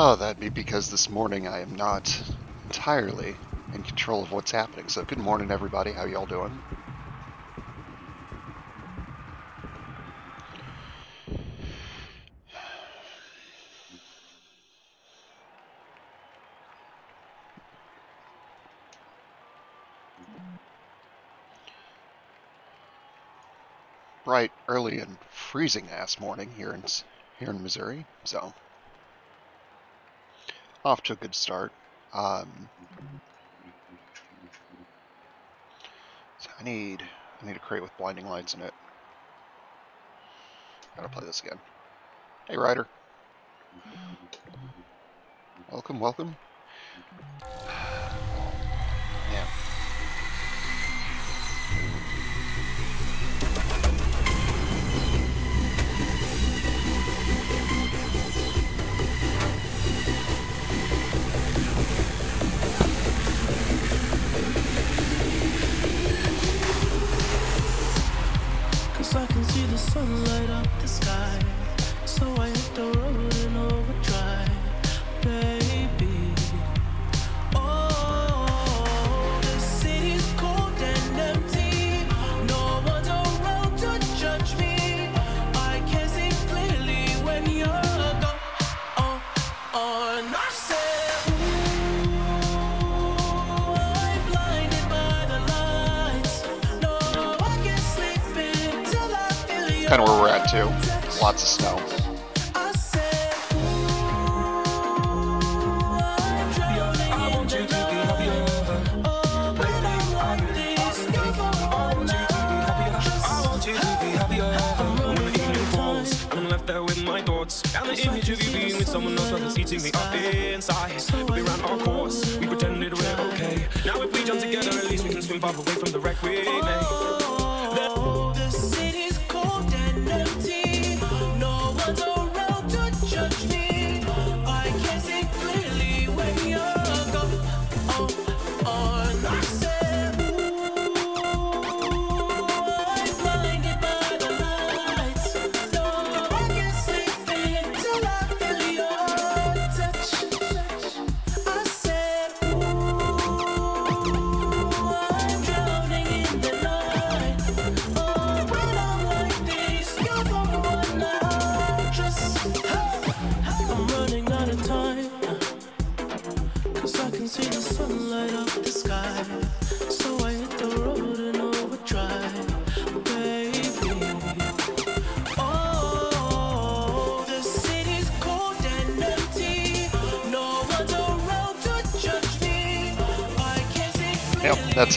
Oh, that'd be because this morning I am not entirely in control of what's happening. So good morning, everybody. How y'all doing? bright, early, and freezing ass morning here in here in Missouri. So off to a good start. Um, so I need I need a crate with blinding lights in it. Gotta play this again. Hey, Ryder. Welcome, welcome. Yeah. sunlight up the sky. So I hit the road. too. Lots of snow. And the image of you being with someone else eating me up inside. But we ran our course, we pretended we're okay. Now if we jump together, at least we can swim far away from the wreck we made.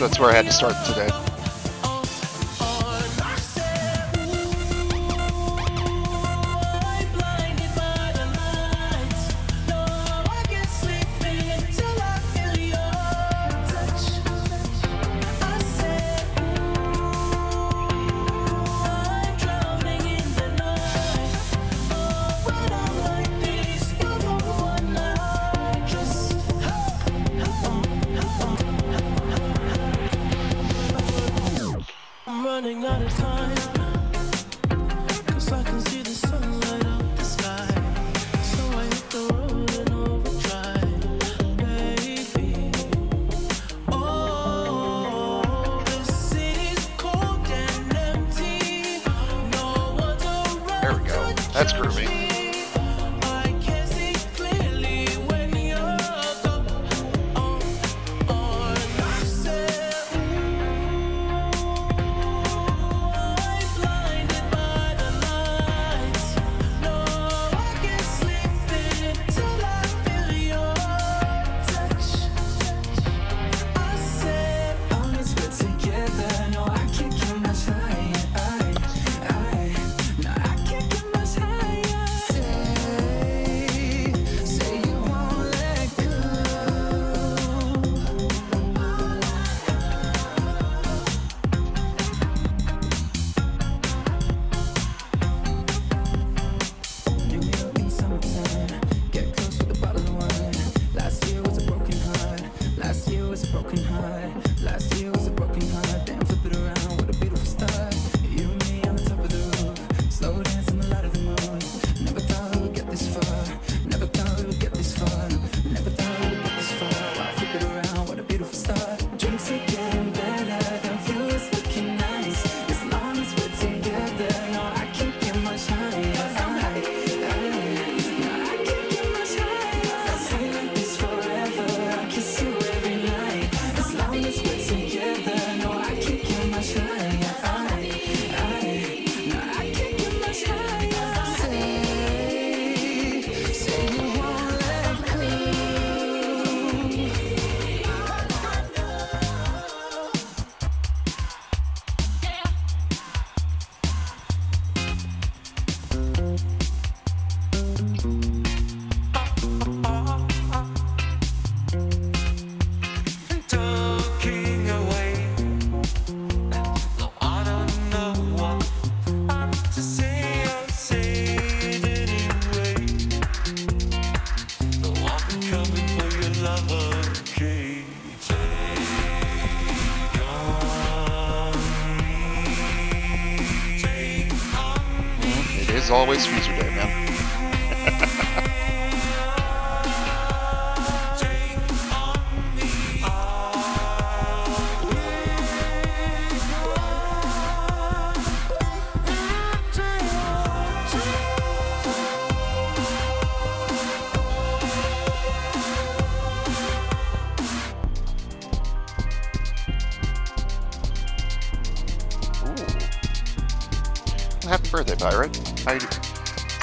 that's where I had to start today.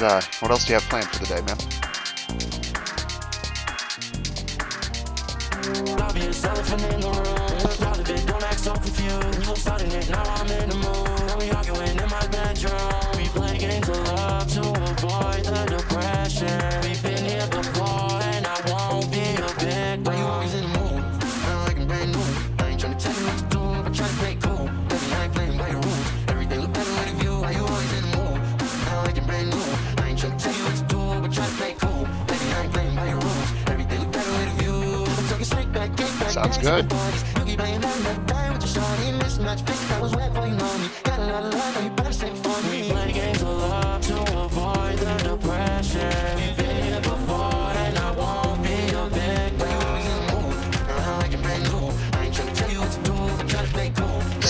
uh, what else do you have planned for the day, man?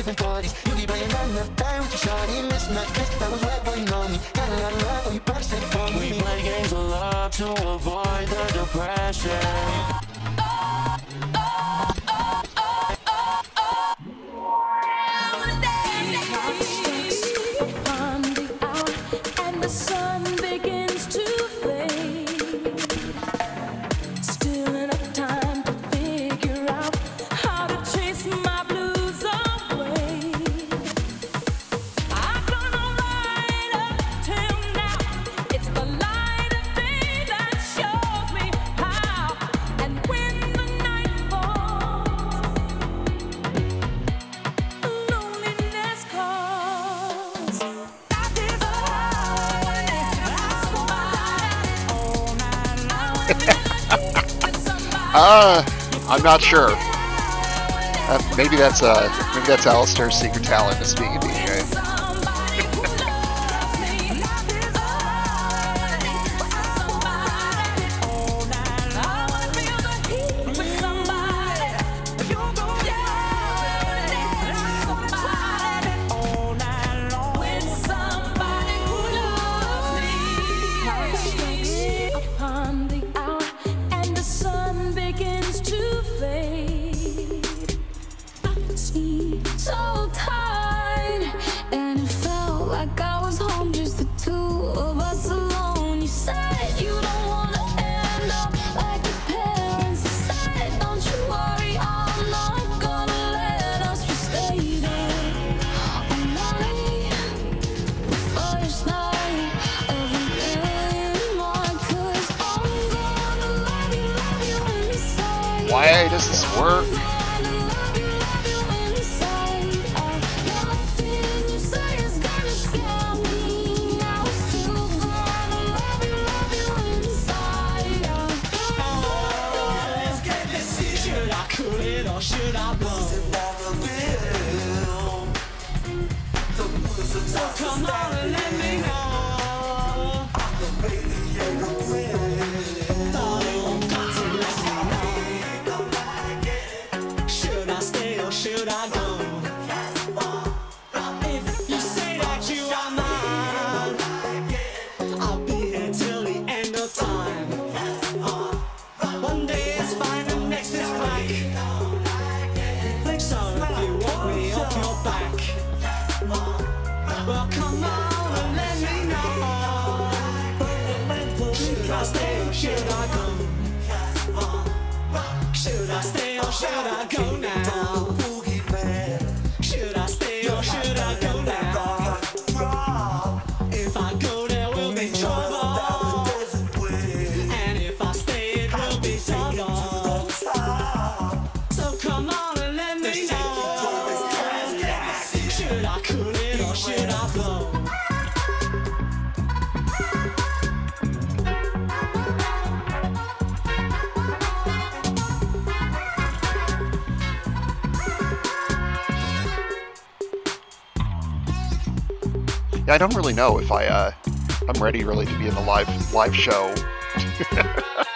Different parties You keep playing down the time with your shawty. Mismatch, cause that was wet, boy, you know me Got a lot of love, but you burst it for me. We play games of love to avoid the depression. Oh, oh. I'm not sure. Uh, maybe that's uh, maybe that's Alistair's secret talent is being a Yeah, I don't really know if I, uh, I'm ready really to be in the live, live show.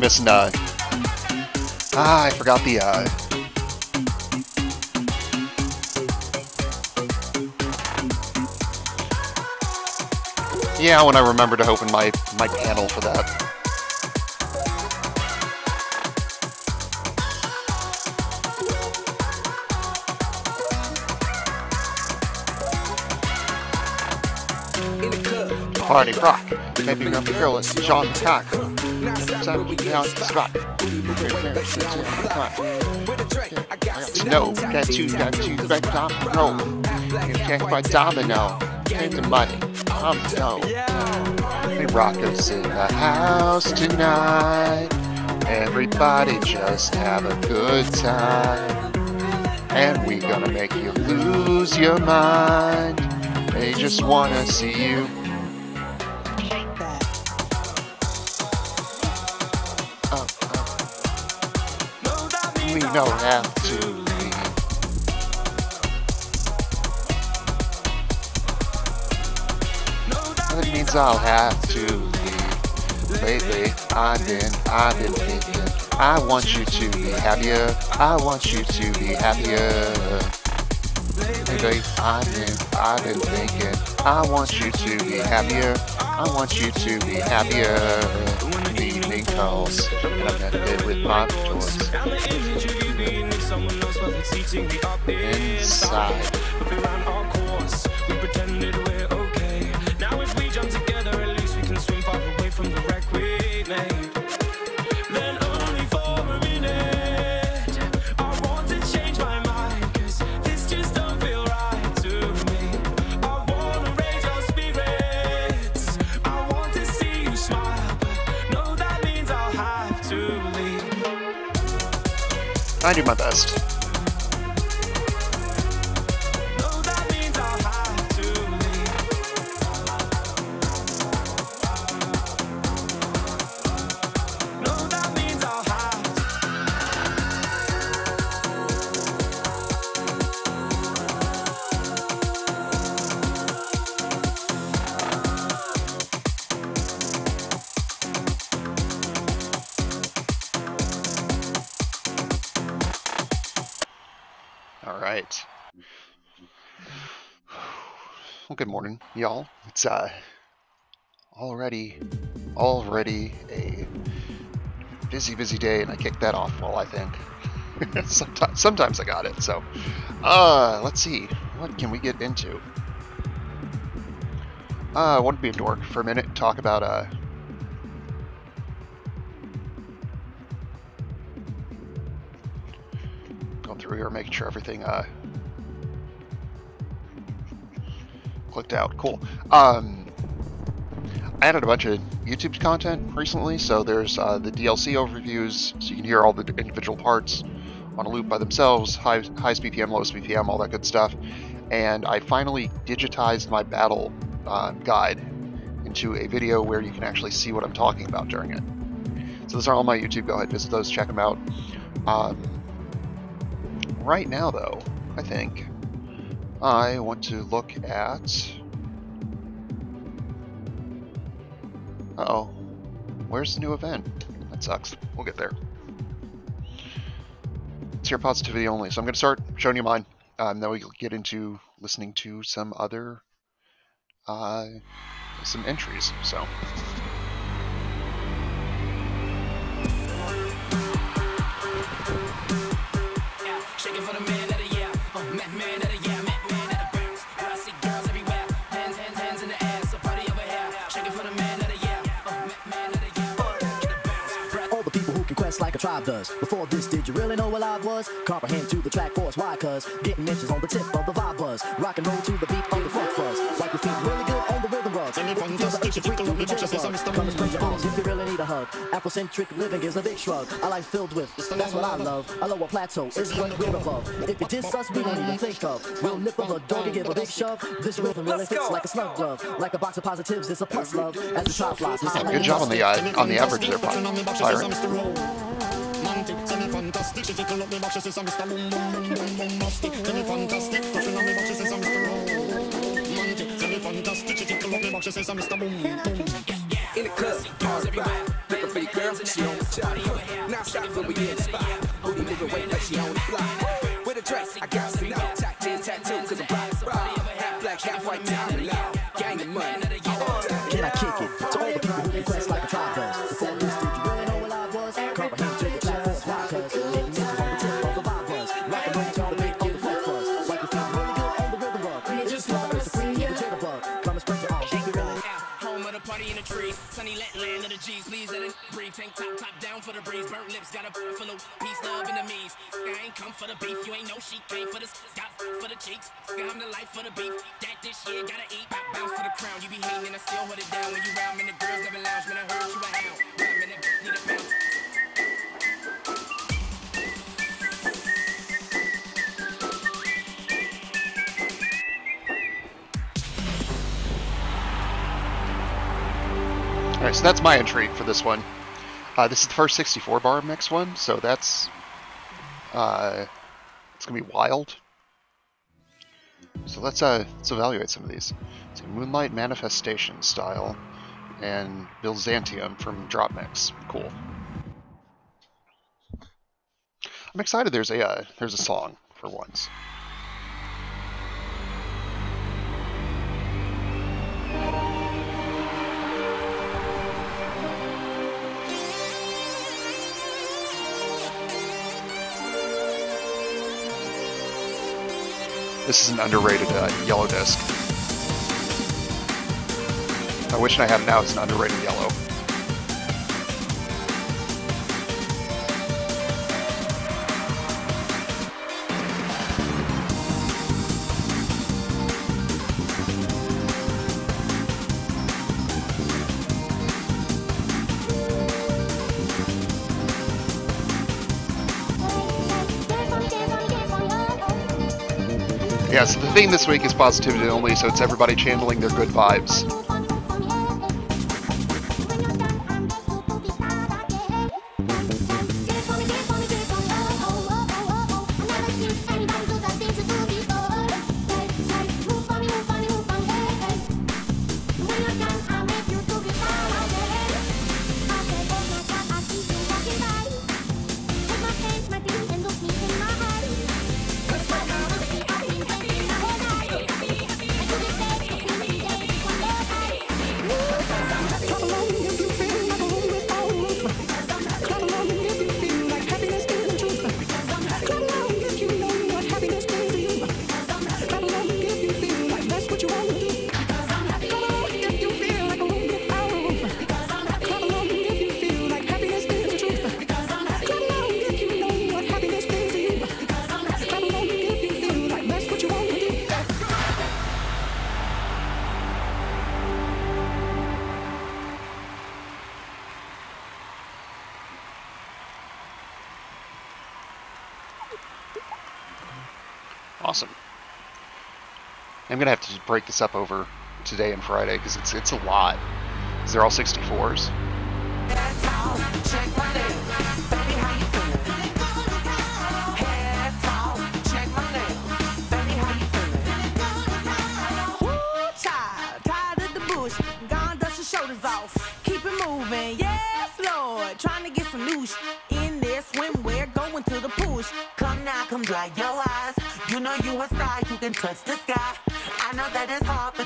Am missing? Uh, ah, I forgot the. Uh, yeah, when I remember to open my my panel for that. Party rock, maybe you're the girl, it's John Cock. Time down spot. No, got two, got two, got top roll. You can't quite domino. Get the money. Um, no. We rockers in the house tonight. Everybody just have a good time. And we gonna make you lose your mind. They just wanna see you. Don't to leave. That means I'll have to leave. Lately, I've been, I've been thinking. I want you to be happier. I want you to be happier. Lately, I've been, I've been thinking. I want you to be happier. I want you to be happier. The evening calls, and I'm headed with my toys someone else wasn't teaching me up inside. I do my best. Right. Well, good morning, y'all. It's uh already already a busy, busy day, and I kicked that off well. I think sometimes sometimes I got it. So, uh, let's see. What can we get into? Uh, I want to be a dork for a minute and talk about uh. Here, making sure everything uh clicked out. Cool. Um, I added a bunch of YouTube content recently, so there's uh, the DLC overviews, so you can hear all the individual parts on a loop by themselves, high, highest BPM, lowest BPM, all that good stuff. And I finally digitized my battle uh, guide into a video where you can actually see what I'm talking about during it. So those are all my YouTube. Go ahead, visit those, check them out. Um, right now, though, I think I want to look at. Uh oh. Where's the new event? That sucks. We'll get there. It's here positivity only. So I'm going to start showing you mine. Um, then we will get into listening to some other. Uh, some entries. So. Like a tribe does. Before this, did you really know what I was? Comprehend to the track force, why? Cuz getting inches on the tip of the vibe buzz. Rock and roll to the beat of the funk fuzz. Like your feet really good on rugs. If you feel the itch, you freak through the jitterbug. Come and spread your arms if you really need a hug. Afrocentric living is a big shrug. A life filled with, that's what I love. A lower plateau is what we're above. If you diss us, we don't even think of. We'll nip of a dog and give a big shove. This rhythm really fits like a snug glove. Like a box of positives, it's a plus love. As the top flies, Good job on the uh, on the average there, Byron. In the club. Cars everywhere. Twerking for your girl, she on the top. Now stop when we in the spot. Booty moving weight like she on the block. With a dress, I got some now. Tacked in tattoo, cause I'm black. Half black, half white, down Tank top, top down for the breeze. Burnt lips, got a full of peace, love, and the me's. I ain't come for the beef. You ain't no sheep. Came for the got for the cheeks. I'm the life for the beef. That this year gotta eat. Bounce bounce for the crown. You be hating and I still hold it down. When you round, man, the girls never lounge. Man, I heard you a hound. Rap, man, that need a bounce. All right, so that's my entry for this one. Uh, this is the first 64 bar mix one, so that's uh, it's gonna be wild. So let's uh, let's evaluate some of these. So Moonlight Manifestation style, and Byzantium from Drop Mix. Cool. I'm excited. There's a uh, there's a song for once. This is an underrated uh, yellow disc. I wish I had now. It's an underrated yellow. Theme this week is positivity only, so it's everybody channeling their good vibes. Break this up over today and Friday because it's it's a lot. they're all 64s.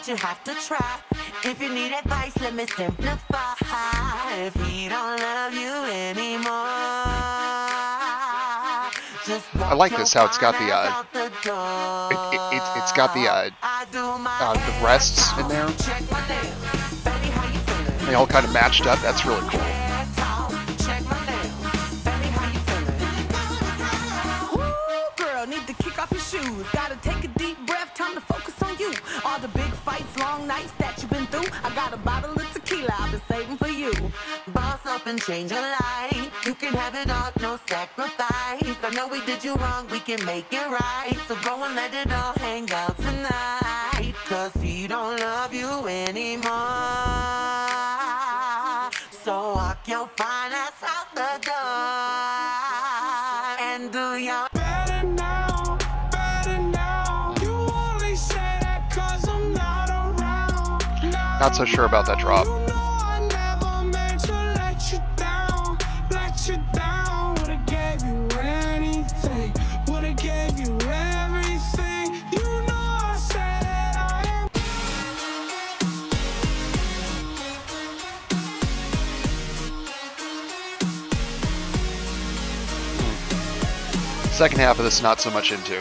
But you have to try. If you need advice, let me simplify. If he don't love you anymore, just I like this, how it's got the, uh, the. It, it, it, it's got the uh, I do my uh, the rests in there. check my nails. Baby, how you feeling? They all kind of matched up. That's really cool. Change your life. You can have it all, no sacrifice. I know we did you wrong, we can make it right. So go and let it all hang out tonight. Cause he don't love you anymore. So walk your fine ass out the door. And do your Better now, better now. You only say that 'cause I'm not around. Now Not so sure about that drop. Second half of this, not so much into.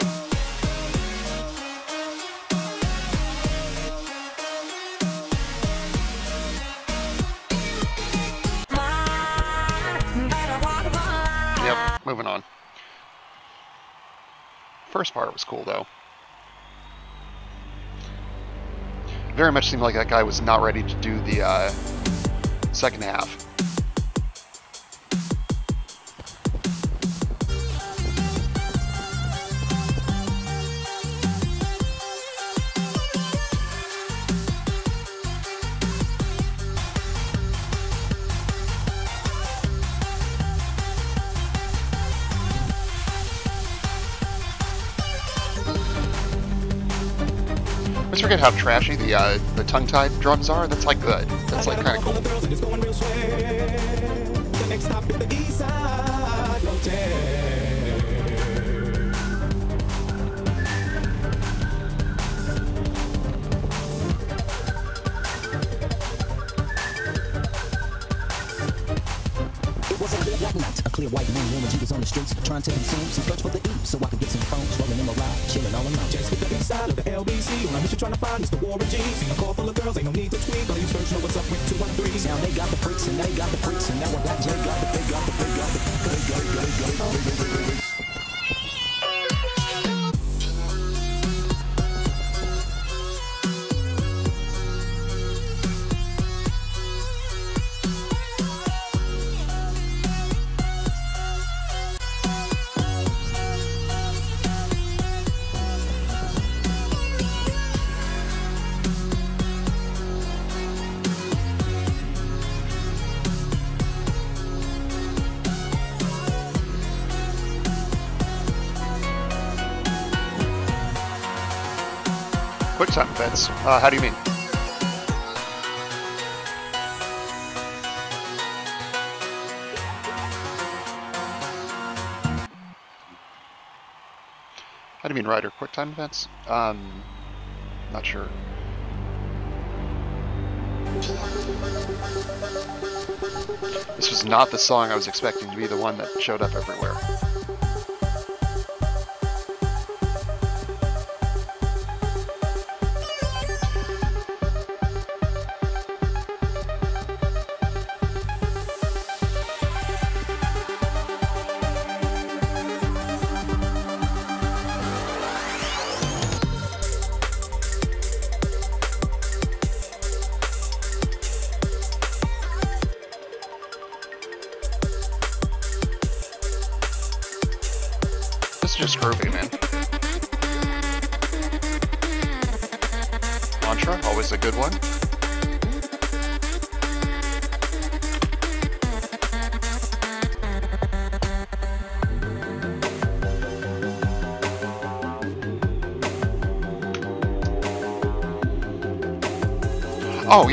Yep, moving on. First part was cool though. Very much seemed like that guy was not ready to do the uh, second half. Forget how trashy the uh, the tongue-tied drums are. That's like good. That's like kind of cool. Next stop clear white moon when G was on the streets trying to consume some search for the E so I could get some phones rolling in my ride, chilling all alone. Just hit the east side of the LBC. On a mission trying to find Mr. Warren G. See a car full of girls, ain't no need to tweak. All you search know what's up with 213. Now they got the freaks and they got the freaks and now I got Jay got the they got the they got the they got the they got the they got the Quick Uh, how do you mean? How do you mean, rider Quick time events? Um, not sure. This was not the song I was expecting to be the one that showed up everywhere.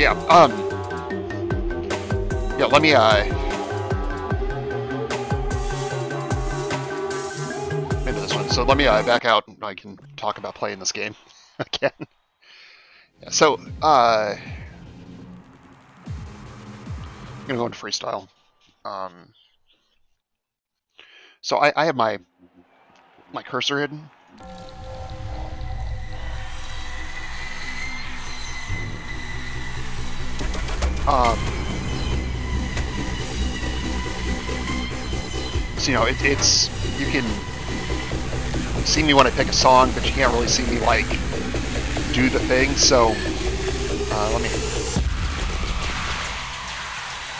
Yeah, um, yeah. Let me uh, into this one. So let me uh, back out and I can talk about playing this game again. Yeah, so, uh, I'm gonna go into freestyle. Um, so I, I have my my cursor hidden. Um, so you know, it, it's you can see me when I pick a song, but you can't really see me like do the thing. So uh, let me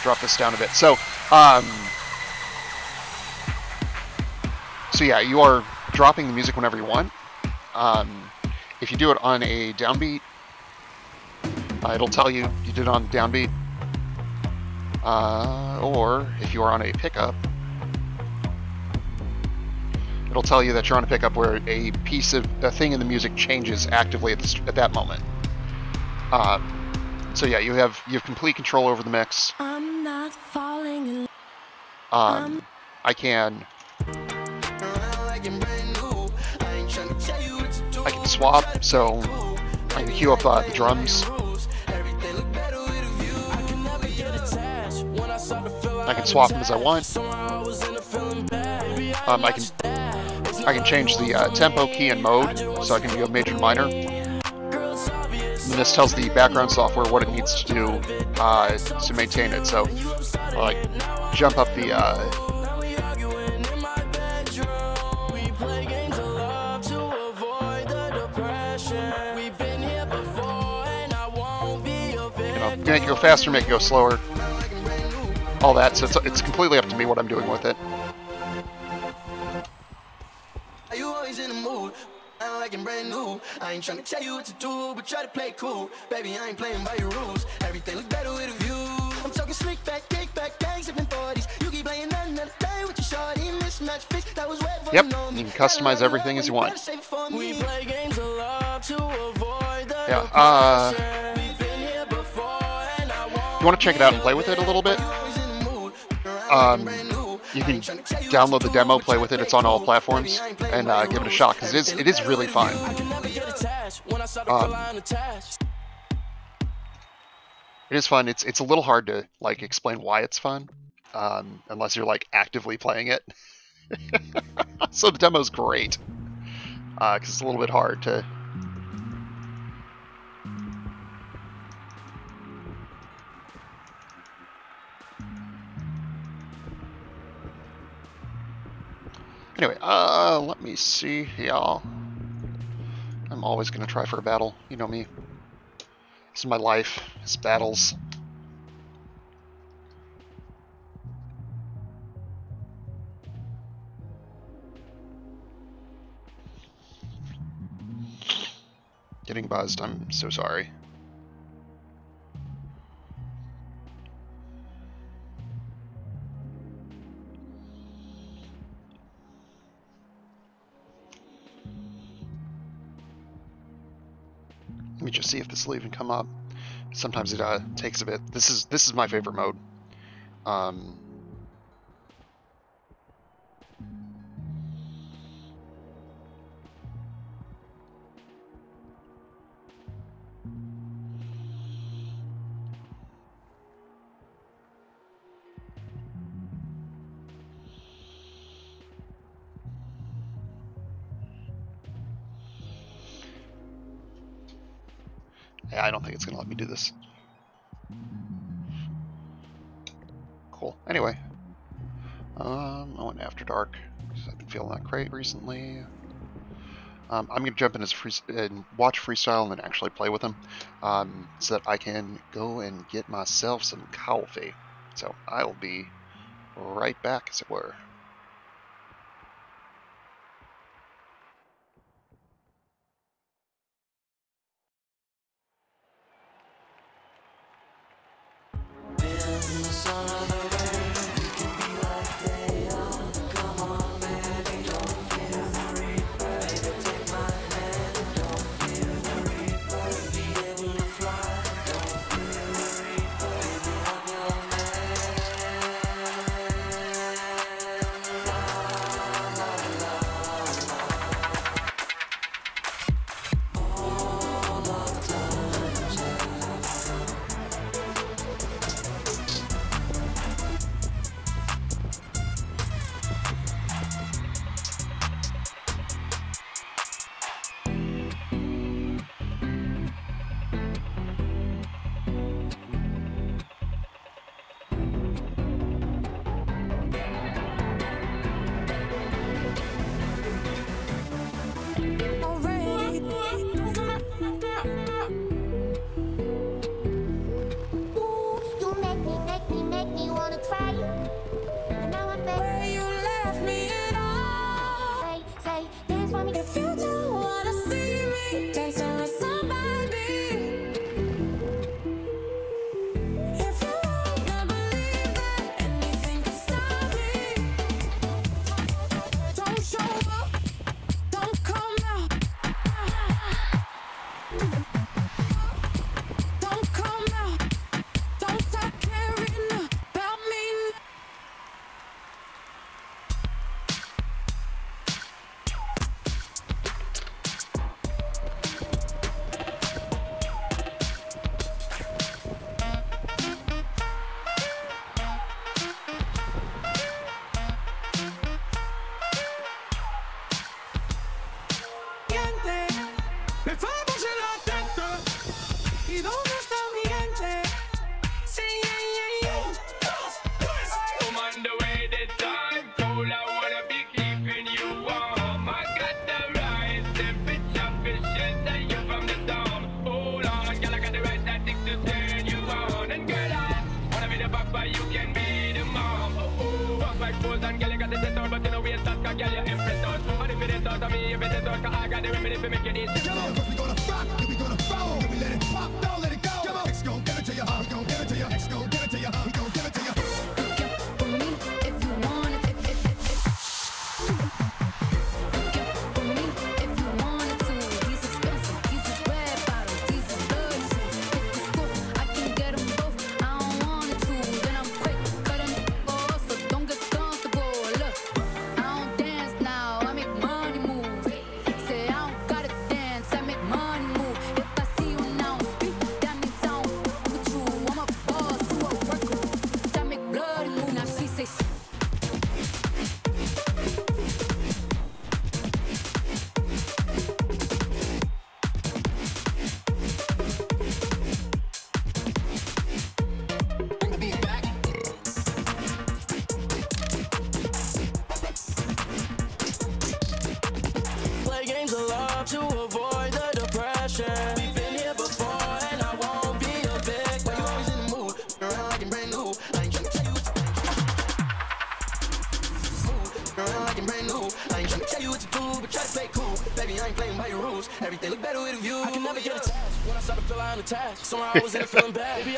drop this down a bit. So, um, so yeah, you are dropping the music whenever you want. Um, if you do it on a downbeat, uh, it'll tell you you did it on downbeat. Uh, or if you are on a pickup, it'll tell you that you're on a pickup where a piece of a thing in the music changes actively at, the, at that moment. Um, so yeah, you have you have complete control over the mix. I'm not falling in Um, I can I can swap, so I can cue up uh, the drums. I can swap them as I want. Um, I can I can change the uh, tempo, key, and mode, so I can go major to minor. And this tells the background software what it needs to do uh, to maintain it. So, like jump up the uh, make it go faster, make it go slower, all that. So it's, it's completely up to me what I'm doing with it. Are you always in the mood? I like it brand new. I ain't tryna tell you what to do, but try to play cool. Baby, I ain't playing by your rules. Everything look better with a view. I'm talking slick back, kick back, gang sipping 40s. You keep playing another day with your shorty. Mismatch fix, that was wet for Yep, you you can customize everything as you want. Better save it for me. We play games of love to avoid the Yeah, uh, We've been here before, and I won't you want to check it out and play with it a little bit? Um, you can download the demo, play with it. It's on all platforms, and uh, give it a shot because it is it is really fun. Um, it is fun. It's it's a little hard to like explain why it's fun, um, unless you're like actively playing it. so the demo's great because it's a little bit hard to. Anyway, uh, let me see, y'all. I'm always gonna try for a battle. You know me. This is my life. It's battles. Getting buzzed. I'm so sorry. Let me just see if this will even come up. Sometimes it uh, takes a bit. This is this is my favorite mode. Um, I don't think it's gonna let me do this. Cool. Anyway, um, I went after dark. 'cause I've been feeling that great recently. Um, I'm gonna jump in as free and watch freestyle and then actually play with him um, so that I can go and get myself some coffee. So I'll be right back, as it were.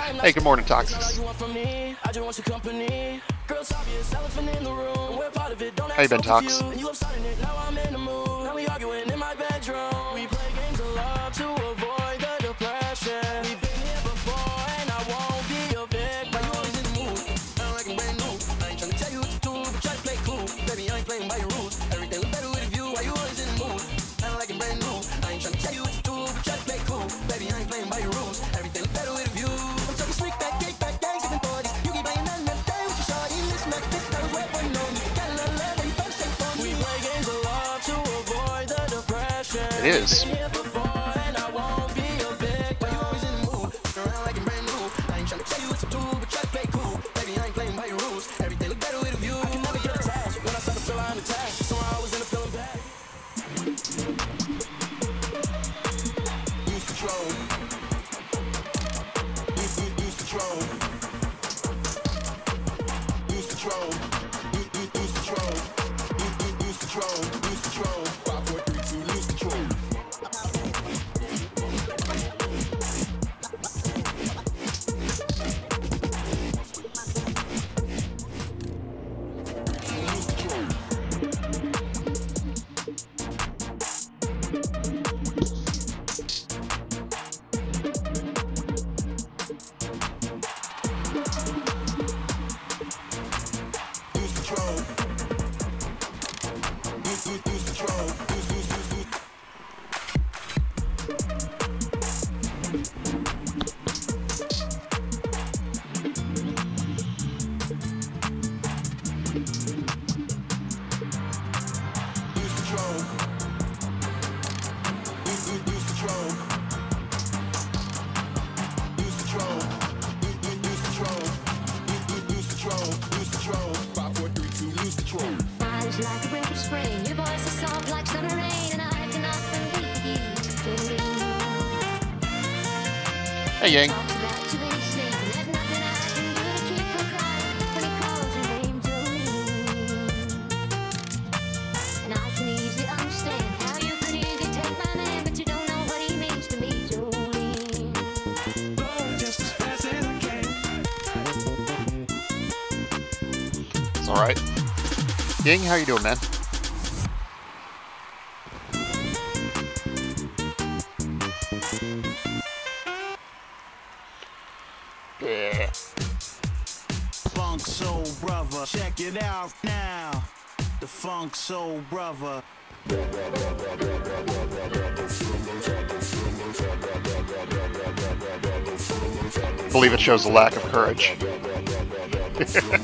Hey, good morning, Toxins. How you been, Tox? it is. Ying, how you doing, man? Yeah. Funk Soul Brother, check it out now. The Funk Soul Brother. I believe it shows a lack of courage.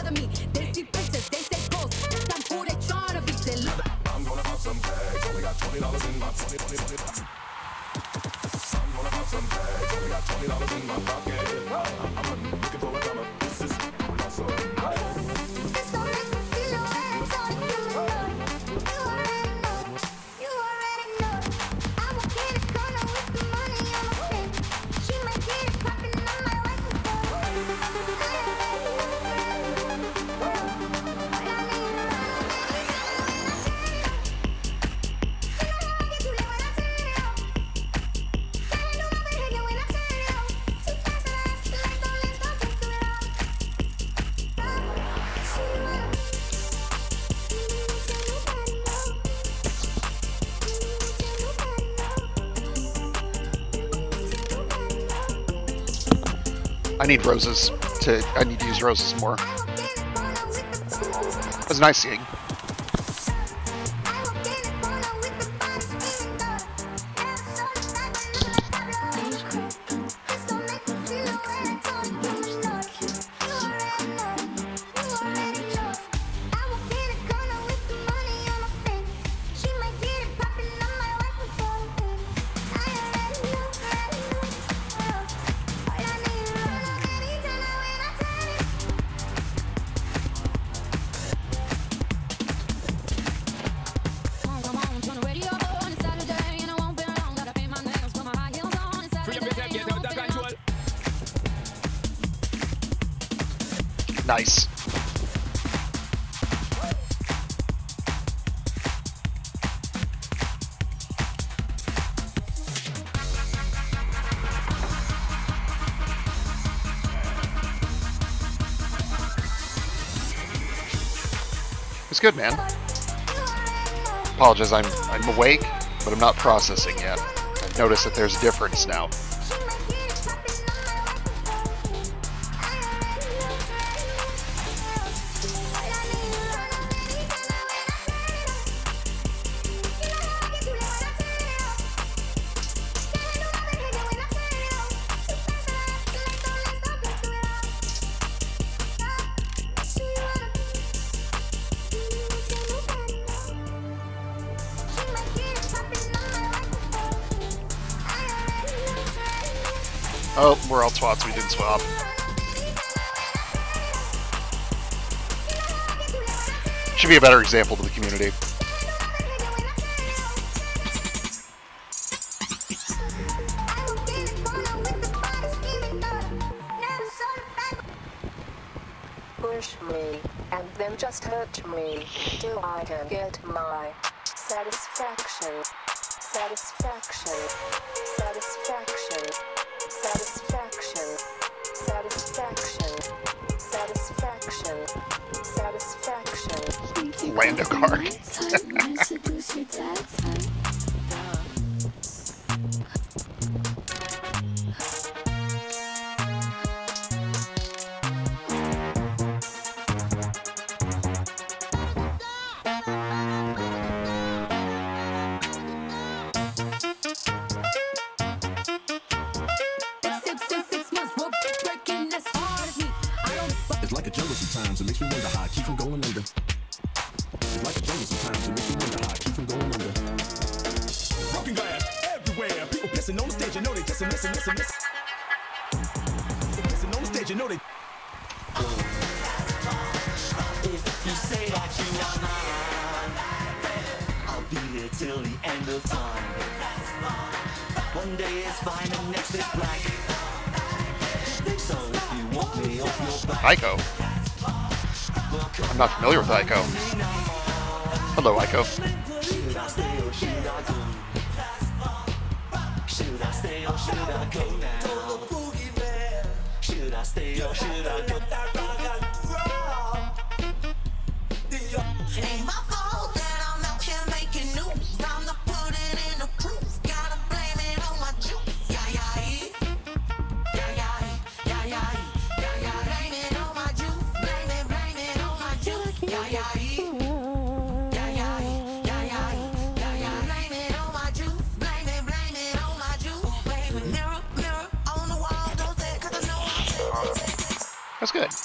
I need roses to, I need to use roses more. It was nice seeing. apologize, I'm, I'm awake, but I'm not processing yet. I've noticed that there's a difference now. Be a better example to the community.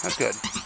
That's good.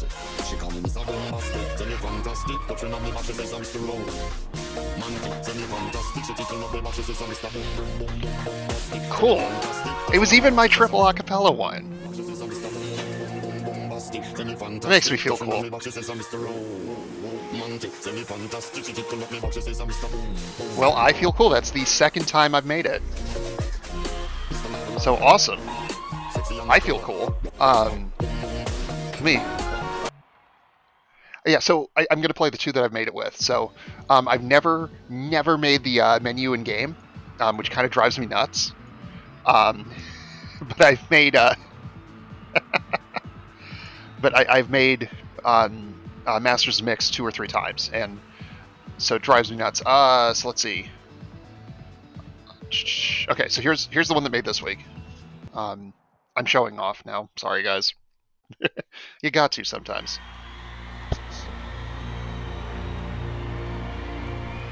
cool. It was even my triple acapella one. It makes me feel cool. Well, I feel cool. That's the second time I've made it. So awesome. I feel cool. Um, me. Yeah, so I, am going to play the two that I've made it with. So um, I've never, never made the uh, menu in game, um, which kind of drives me nuts. Um, but I've made uh, a, but I, have made um, uh, Masters Mix two or three times, and so it drives me nuts. Uh, so let's see. Okay, so here's here's the one that made this week. Um, I'm showing off now. Sorry, guys. you got to sometimes.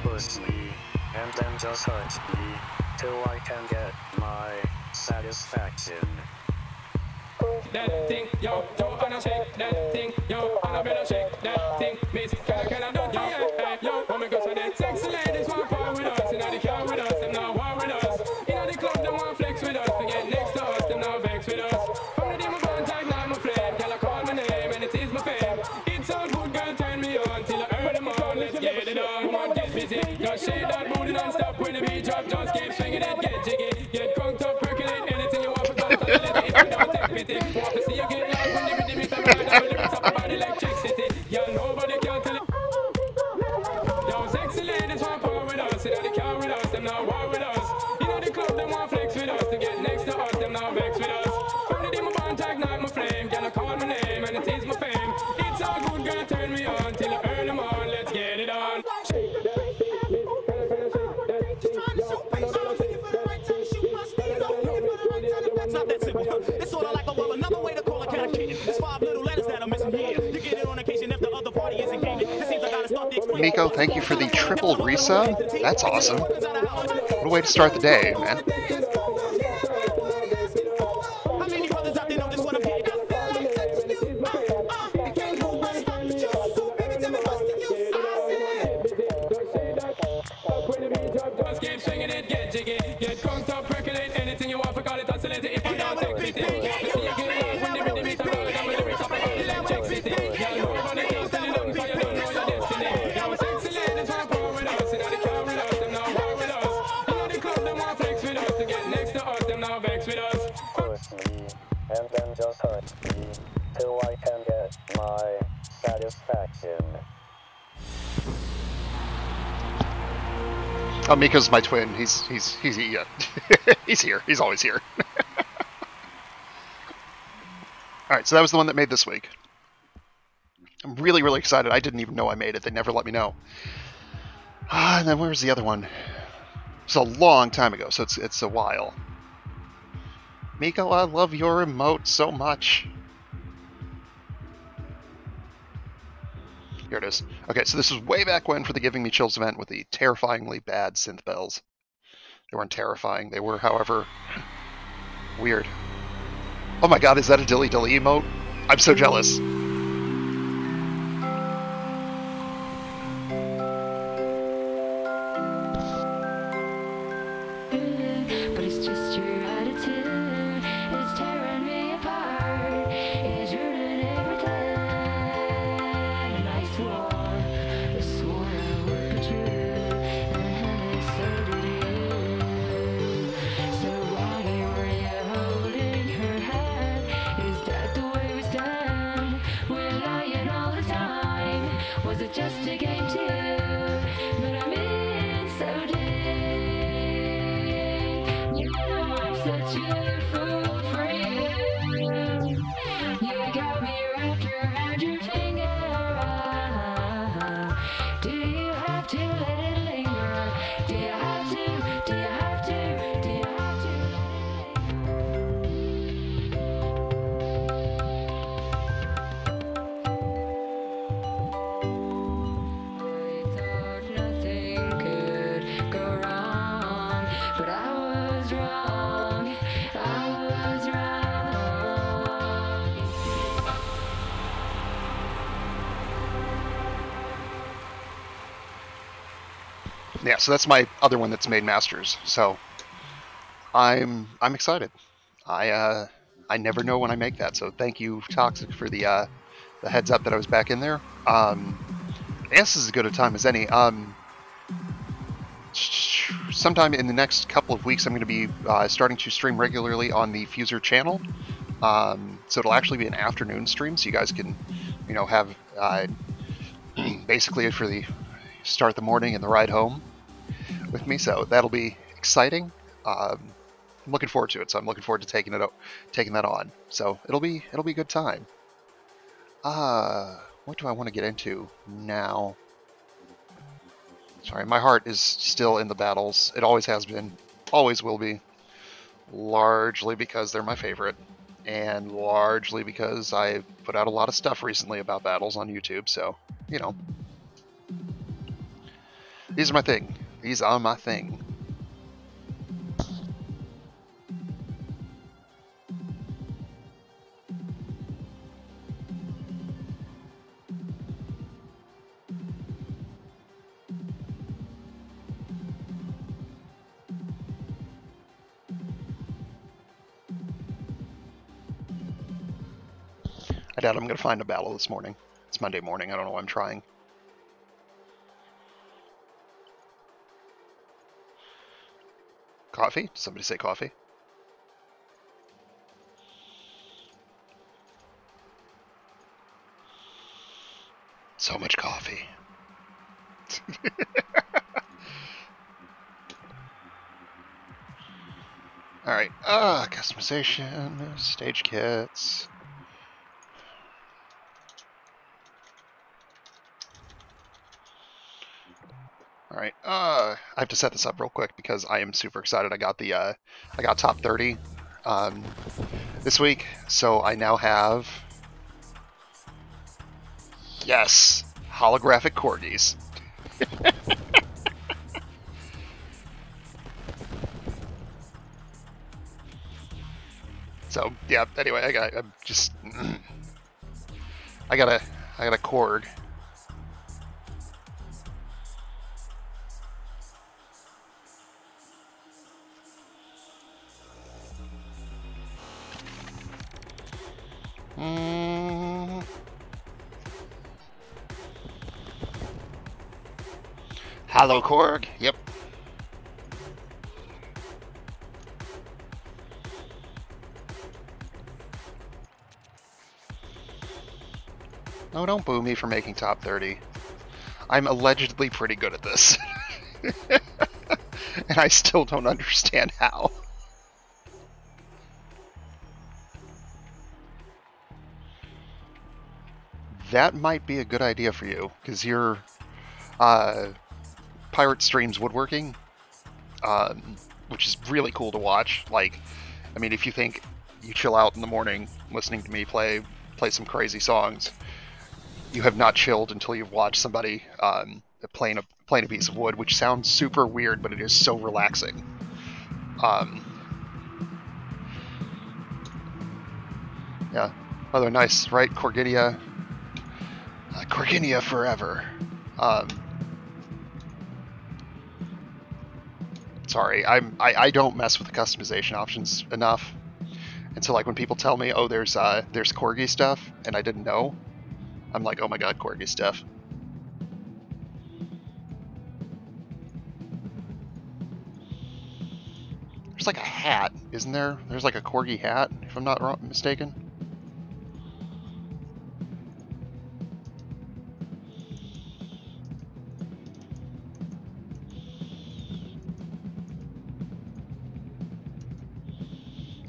Push me, and then just hurt me till I can get my satisfaction. That thing, yo, don't wanna shake that thing, yo, I'm gonna shake that thing, miss, can I, can I do that? i'm gonna take it prophecy Yeah. Nico, thank you for the triple resub. That's awesome. What a way to start the day, man. Oh, Miko's my twin. He's he's he's yeah. he's here. He's always here. All right, so that was the one that made this week. I'm really really excited. I didn't even know I made it. They never let me know. Ah, and then where was the other one? It's a long time ago, so it's it's a while. Miko, I love your remote so much. Here it is. Okay, so this is way back when for the Giving Me Chills event with the terrifyingly bad synth bells. They weren't terrifying. They were, however, weird. Oh my god, is that a dilly dilly emote? I'm so jealous. So that's my other one that's made masters. So I'm I'm excited. I uh I never know when I make that. So thank you Toxic for the uh the heads up that I was back in there. Um I guess this is as good a time as any. Um sometime in the next couple of weeks I'm going to be uh, starting to stream regularly on the Fuser channel. Um, so it'll actually be an afternoon stream so you guys can you know have uh, basically for the start the morning and the ride home with me. So that'll be exciting. Um, I'm looking forward to it. So I'm looking forward to taking it taking that on. So it'll be it'll be a good time. Uh, what do I want to get into now? Sorry, my heart is still in the battles. It always has been, always will be. Largely because they're my favorite, and largely because I put out a lot of stuff recently about battles on YouTube. So you know, these are my thing. These are my thing. I doubt I'm going to find a battle this morning. It's Monday morning. I don't know why I'm trying. Coffee? Did somebody say coffee? So much coffee. Alright, uh, customization, stage kits. All right. Uh, I have to set this up real quick because I am super excited. I got the uh, I got top 30 um, this week, so I now have yes holographic corgis. so yeah. Anyway, I got I'm just I got a I got a Korg. Mm. Hello, Korg. Yep. No, don't boo me for making top 30. I'm allegedly pretty good at this. and I still don't understand how. That might be a good idea for you because your uh, pirate streams woodworking, um, which is really cool to watch. Like, I mean, if you think you chill out in the morning listening to me play play some crazy songs, you have not chilled until you've watched somebody um, playing a playing a piece of wood, which sounds super weird, but it is so relaxing. Um, yeah, other nice, right? Corginia, Corginia forever. Um, sorry, I'm I, I don't mess with the customization options enough, and so like when people tell me, oh, there's uh, there's corgi stuff, and I didn't know, I'm like, oh my god, corgi stuff. There's like a hat, isn't there? There's like a corgi hat, if I'm not wrong, mistaken.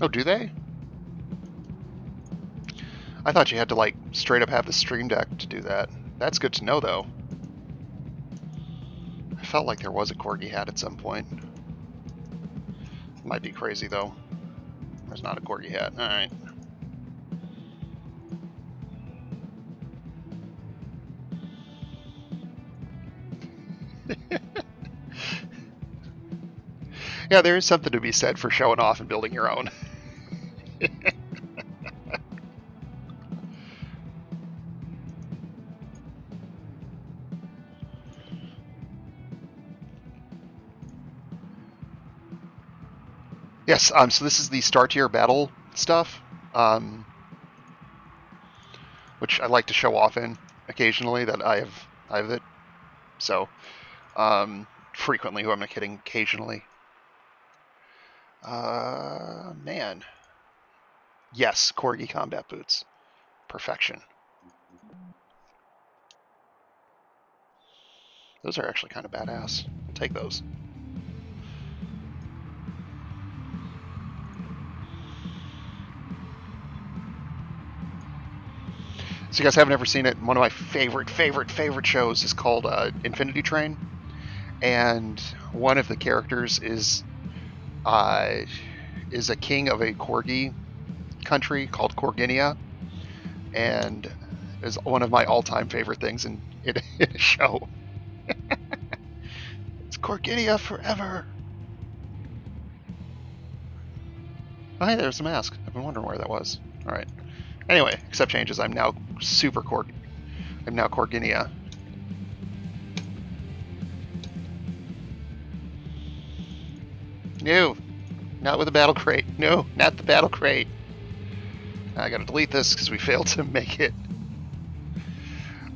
Oh, do they? I thought you had to like straight up have the stream deck to do that. That's good to know though. I felt like there was a corgi hat at some point. Might be crazy though. There's not a corgi hat. Alright. yeah, there is something to be said for showing off and building your own. Yes, um, so this is the star tier battle stuff, um, which I like to show off in occasionally. That I have, I have it. So, um, frequently, who I'm not kidding, occasionally. Uh, man. Yes, Corgi combat boots, perfection. Those are actually kind of badass. I'll take those. So you guys haven't ever seen it. One of my favorite, favorite, favorite shows is called uh, Infinity Train, and one of the characters is uh, is a king of a corgi country called Corginia, and is one of my all-time favorite things in, in, in a show. it's Corginia forever. Oh, hey, there's a mask. I've been wondering where that was. All right. Anyway, except changes. I'm now super Corg. I'm now Corginia. No, not with the battle crate. No, not the battle crate. I gotta delete this because we failed to make it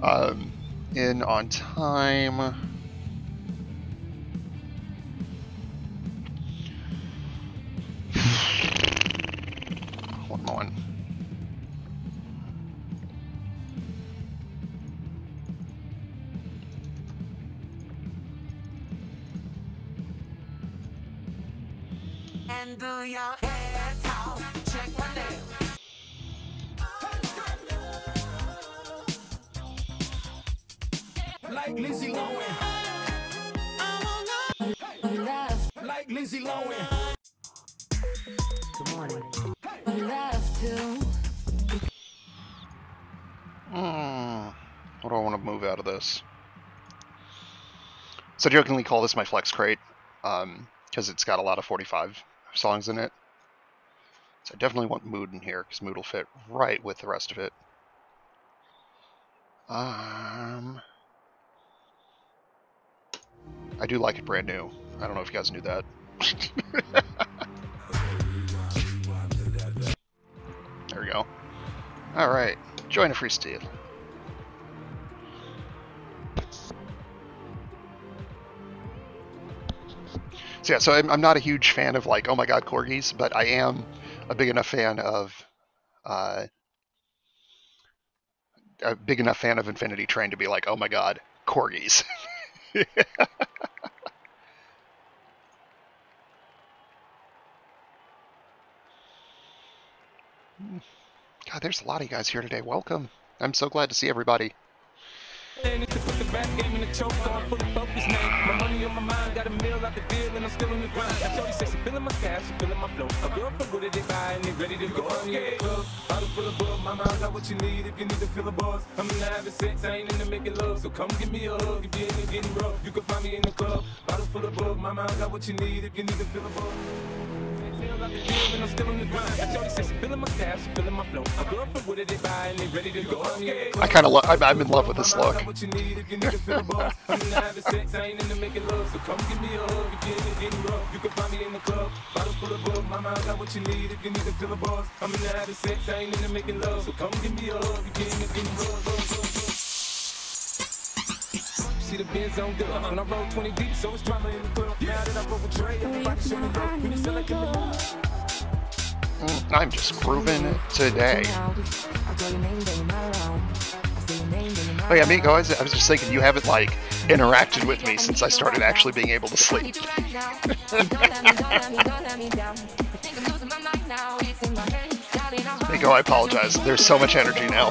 um, in on time. One moment. And do your Like Lindsay Lohan. Like Lindsay Lohan. Good morning. Hmm. What do I want to move out of this? So jokingly call this my flex crate, because it's got a lot of 45 songs in it. So I definitely want mood in here, because mood will fit right with the rest of it. Um, I do like it brand new. I don't know if you guys knew that. there we go. All right, join a free steal. So yeah, so I'm, I'm not a huge fan of like, oh my god, corgis, but I am a big enough fan of, uh, a big enough fan of Infinity Train to be like, oh my god, corgis. God, there's a lot of you guys here today. Welcome. I'm so glad to see everybody. Out the deal, and I'm still on the grind. Now, Shorty says she feeling my cash, she feeling my flow. A girl from Wooded, they buy, and they ready to go. I'm yeah, club, bottle full of bug. My mind got what you need if you need to feel a buzz. I'm in the having sex, I ain't into making love, so come give me a hug. If you ain't getting rough, you can find me in the club. Bottle full of bug, my mind got what you need if you need to feel a buzz. Feel like a deal, and I'm still on the grind. Now, Shorty says she feeling my cash, she my flow. A girl from Wooded, they buy, and they ready to go. I kind of lo- I'm, I'm in love with this look. what you need if you need to feel buzz. I'm in the having sex, I ain't into making love, so come give me a hug. If you ain't getting rough, you can find me in the club. Bottle full of bug, my mind got what you need if you need to feel a buzz. I'm in the having sex, I ain't into making love, so come give me a hug. If you ain't getting rough. See the Benz on dub. When I roll 20 deep, so it's drama in the club. Now that I roll with Dre, everybody show me love. When you feel like in the mood. Mm, I'm just grooving today. Oh yeah, Miko, I was, I was just thinking you haven't like interacted with me since I started actually being able to sleep. Miko, I apologize. There's so much energy now.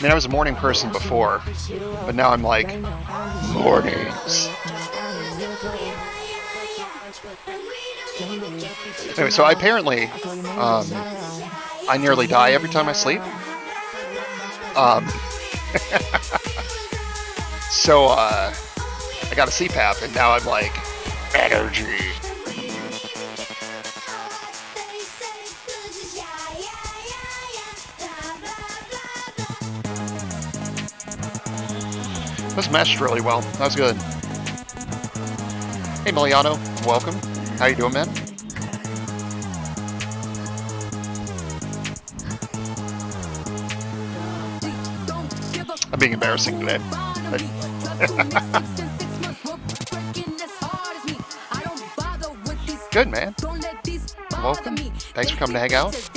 I mean, I was a morning person before, but now I'm like, mornings. Anyway, so I apparently, um, I nearly die every time I sleep. Um, so, uh, I got a CPAP, and now I'm like, energy. This meshed really well. That's good. Hey, Miliano, welcome. How you doing, man? I'm being embarrassing today. Good, man. Welcome. Thanks for coming to hang out.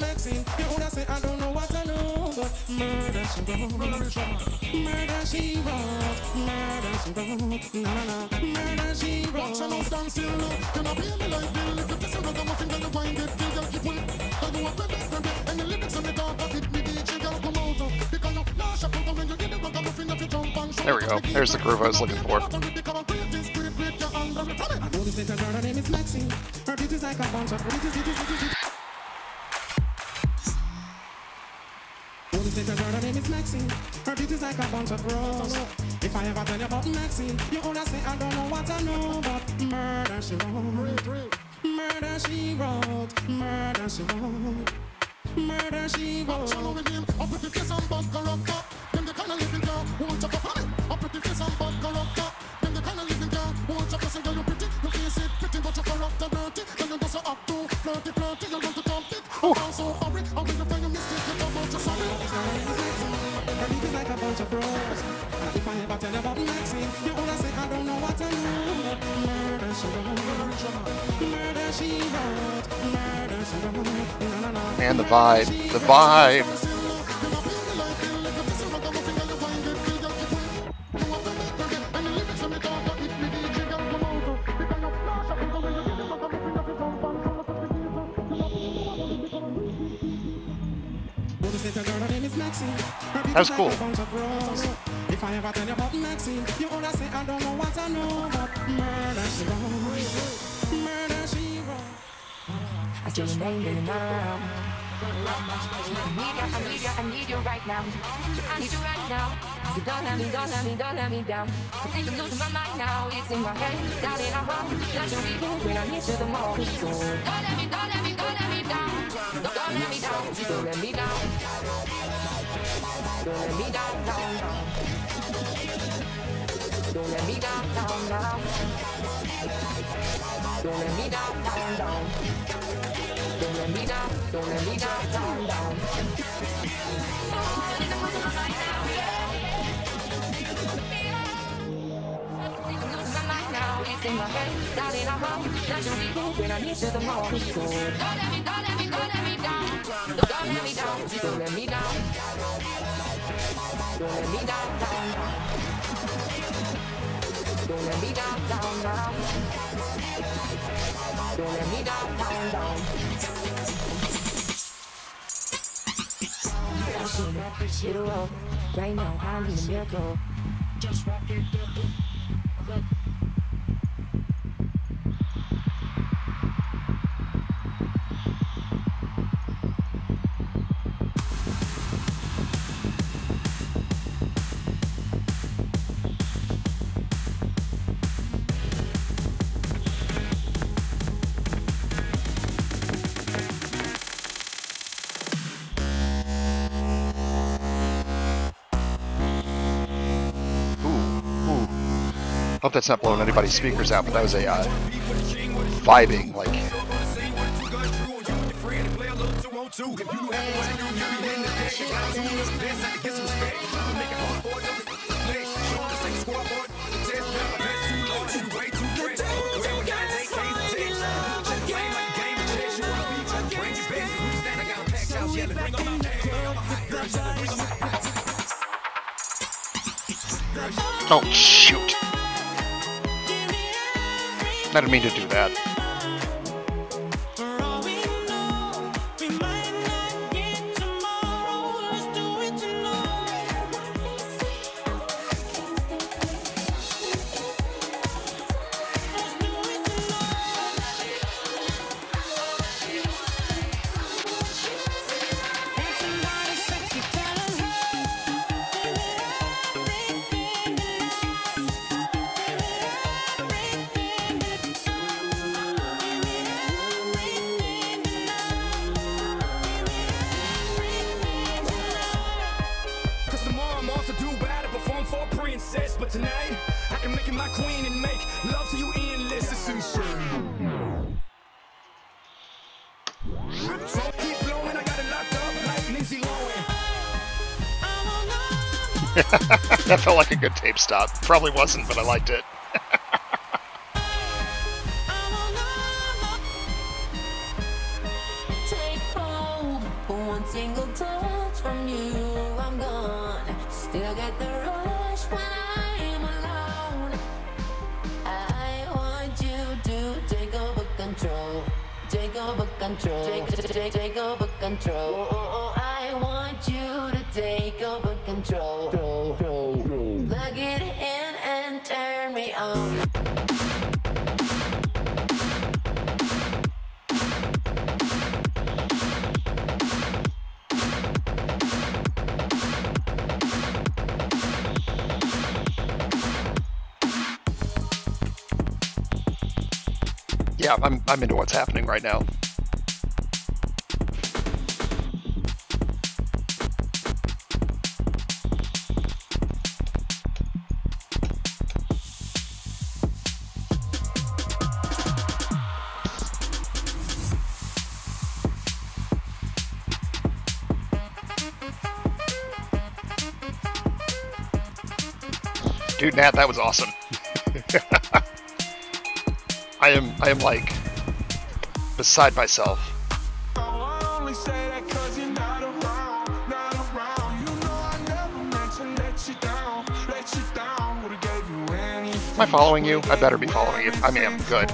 Maxine, you say I don't know what I know, but murder she. Murder she wrote. Murder she wrote. Na na na. Murder she wrote. Watch out, stand still. You know, feel me like Bill. If you kiss another muffin, then you wind it. Kill girl, keep wet. And you want the best of it. And the lyrics on the dog, but it me DJ girl come out. Because you know, shuffle when you get the rock, muffin, if you jump and shout. There we go. There's the groove I was looking for. I know this little girl, her name is Maxine. Her beauty's like a bunch of beauties, beauties, beauties, beauties. This little girl, her name is Maxine. Beauty's like a bunch of roses. If I ever tell you about Maxine, you only say I don't know what I know, but murder she wrote. Murder she wrote. Murder she wrote. Murder she wrote. Up with the face and bad character. the vibe. The vibe. That's cool. I need you, right now. I need you right now. You don't let me, don't let me, don't let me down. I think I'm losing my mind now. It's in my head, down in my heart. Not your people when I need you the most. Don't let me, don't let me, don't let me down. Don't, don't let me down. Don't let me down. Don't let me down, down, down. Don't let me down, down, down. Don't let me down, down, down. Don't let me down, don't let me down, down, down. In my head, in my heart. Not your people when I need you the most. Don't let me, don't let me, don't let me down. Don't, let me down, don't let me down. Don't let me down. Don't let me down, down, down. Don't let me down, down, down. Right now, I need a miracle. Just rock it Hope that's not blowing anybody's speakers out, but that was a uh, vibing, like, oh shoot. I didn't mean to do that. Tape stop. Probably wasn't, but I liked it. I'm, I'm into what's happening right now. Dude, Nat, that was awesome. I am, I am like beside myself. Am I following you? I better be following you. I mean, I'm good.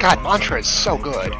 God, Mantra is so good.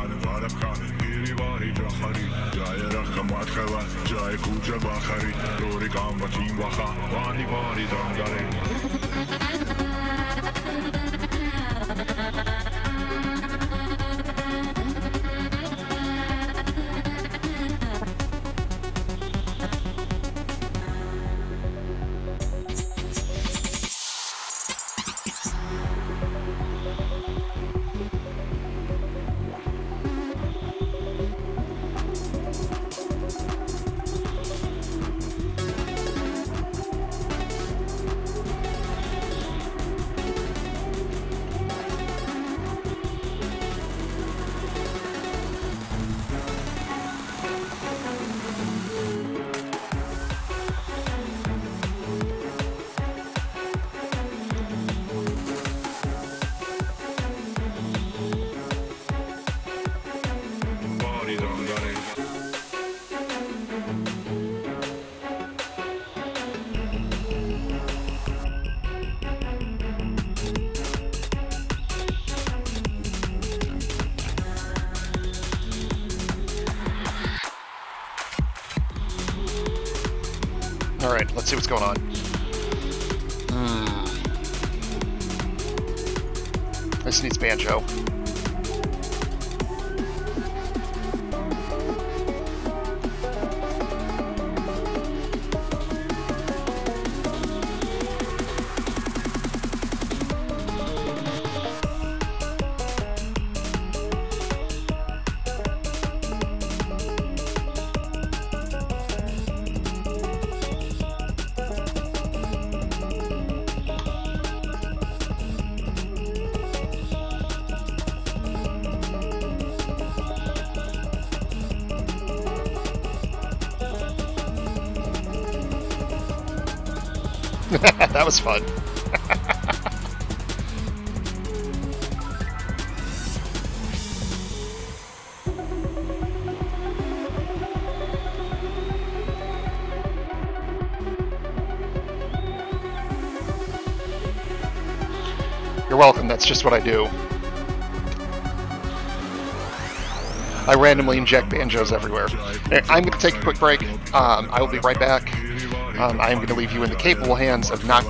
that was fun. You're welcome, that's just what I do. I randomly inject banjos everywhere. I'm going to take a quick break. Um, I will be right back. Um, I am going to leave you in the capable hands of not,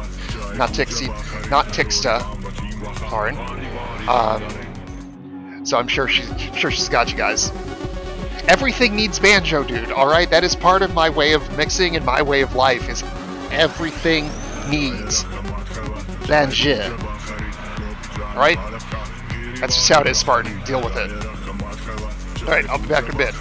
not Tixie, not Tixta, Karin. Um, so I'm sure she's sure she's got you guys. Everything needs banjo, dude. All right, that is part of my way of mixing and my way of life. Is everything needs banjo. All right, that's just how it is, Spartan. Deal with it. All right, I'll be back in a bit.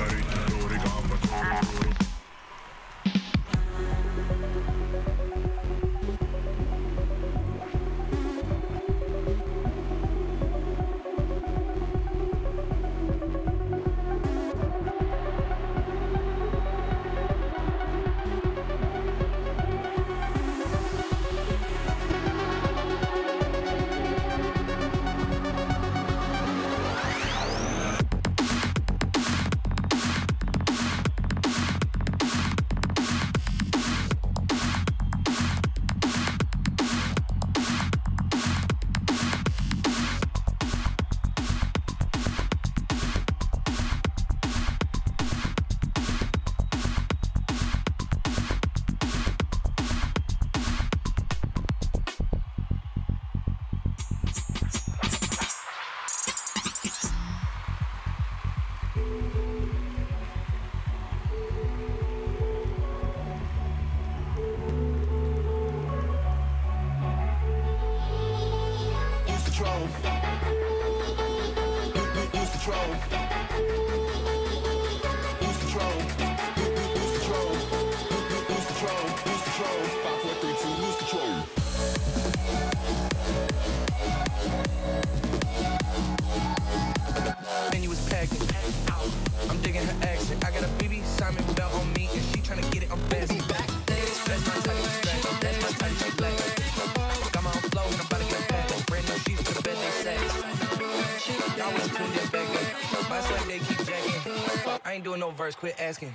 Verse. Quit asking.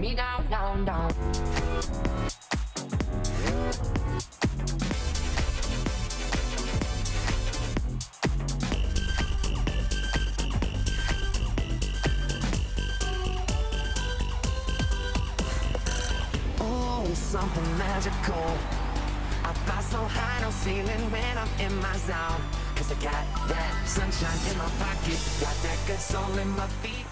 Me down, down, down. Oh, something magical. I fly so high, no ceiling when I'm in my zone. Cause I got that sunshine in my pocket, got that good soul in my feet.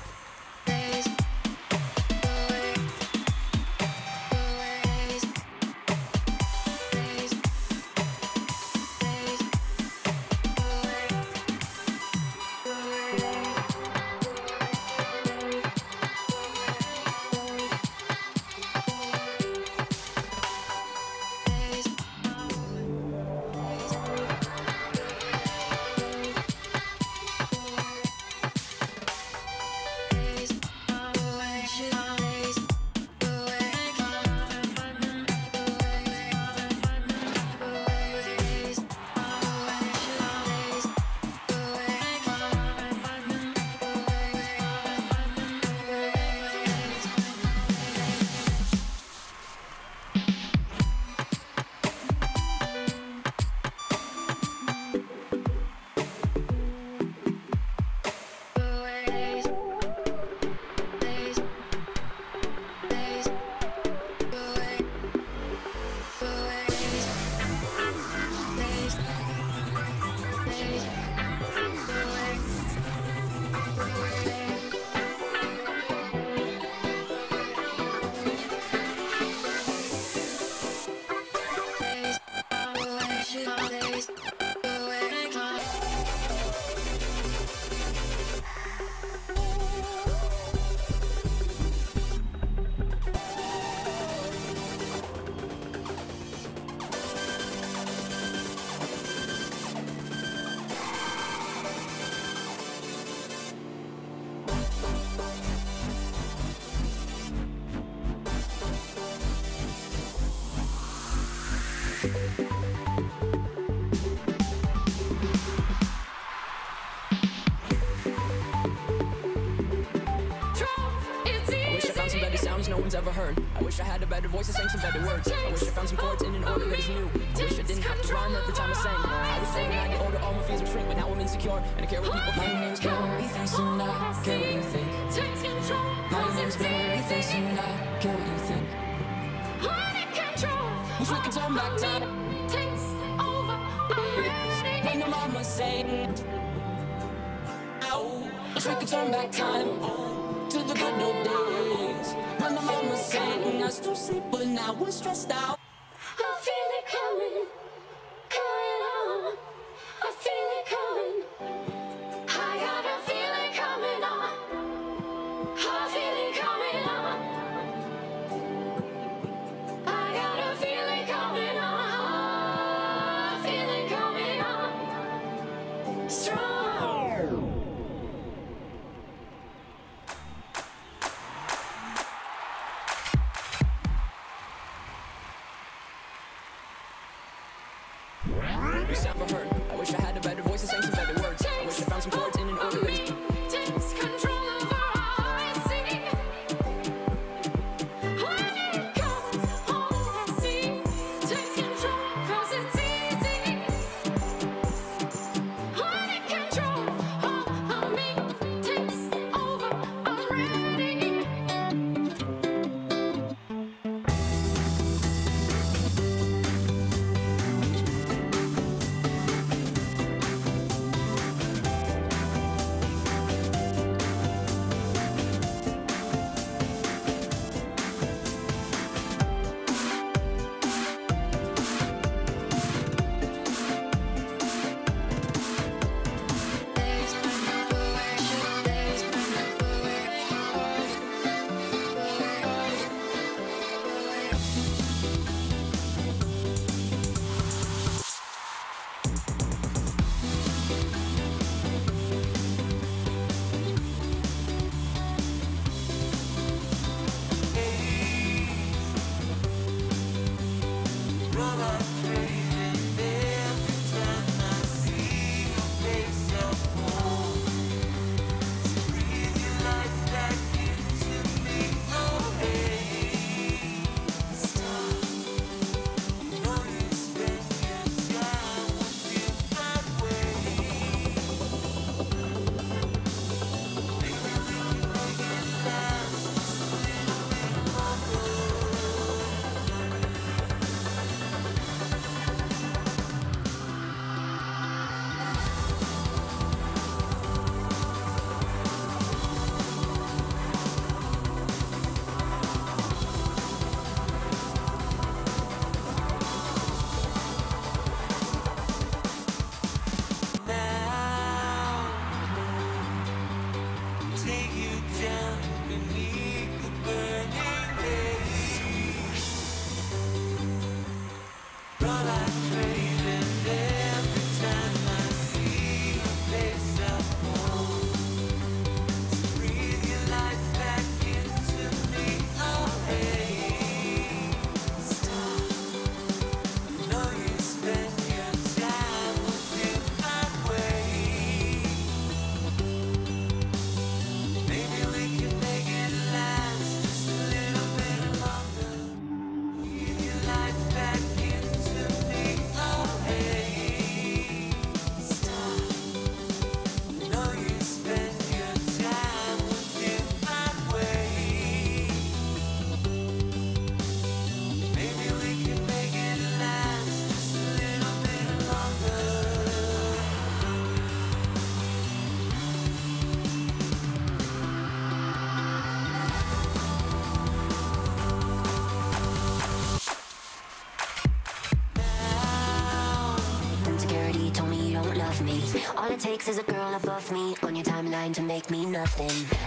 it takes is a girl above me on your timeline to make me nothing.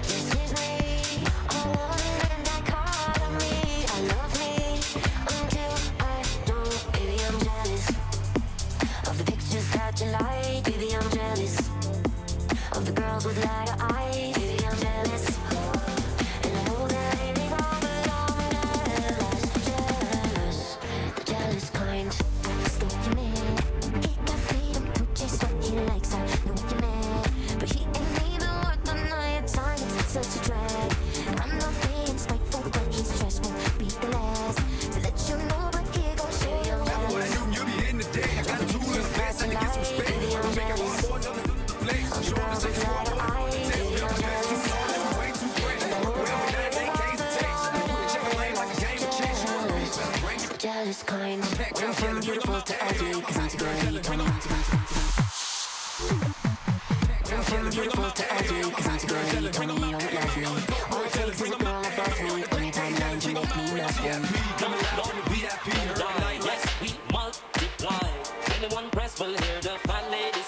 Anyone press will hear the fat lady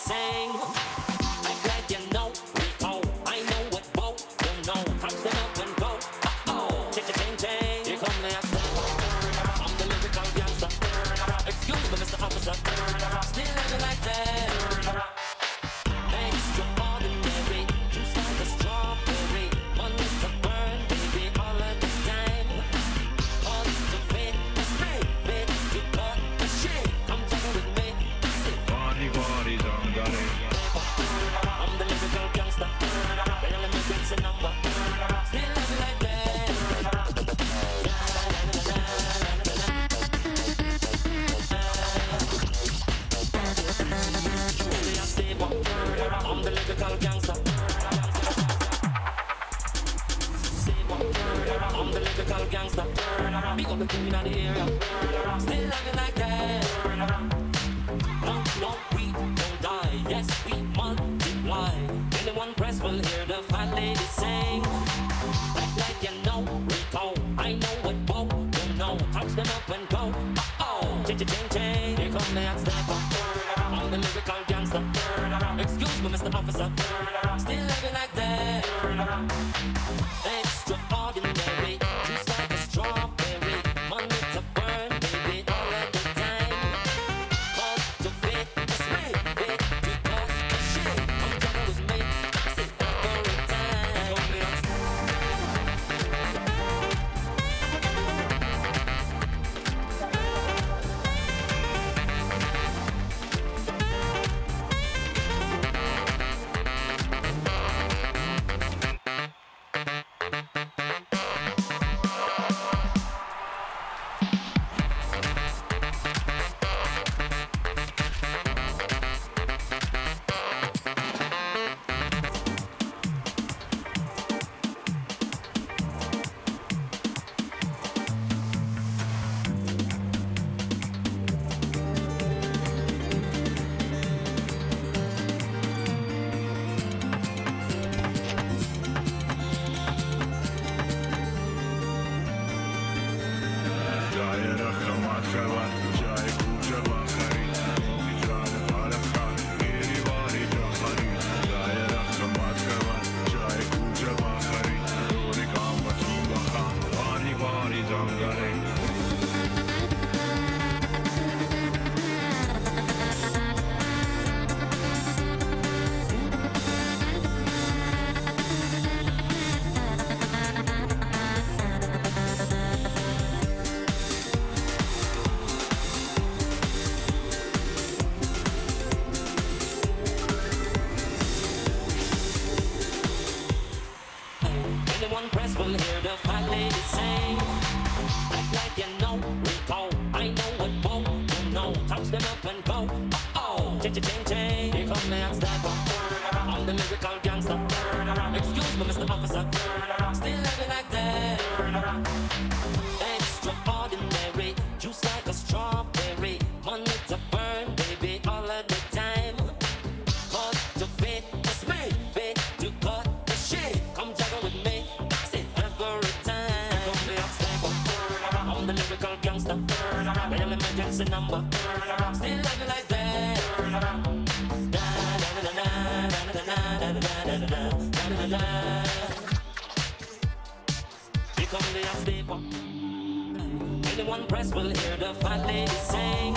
heard a fine lady sing.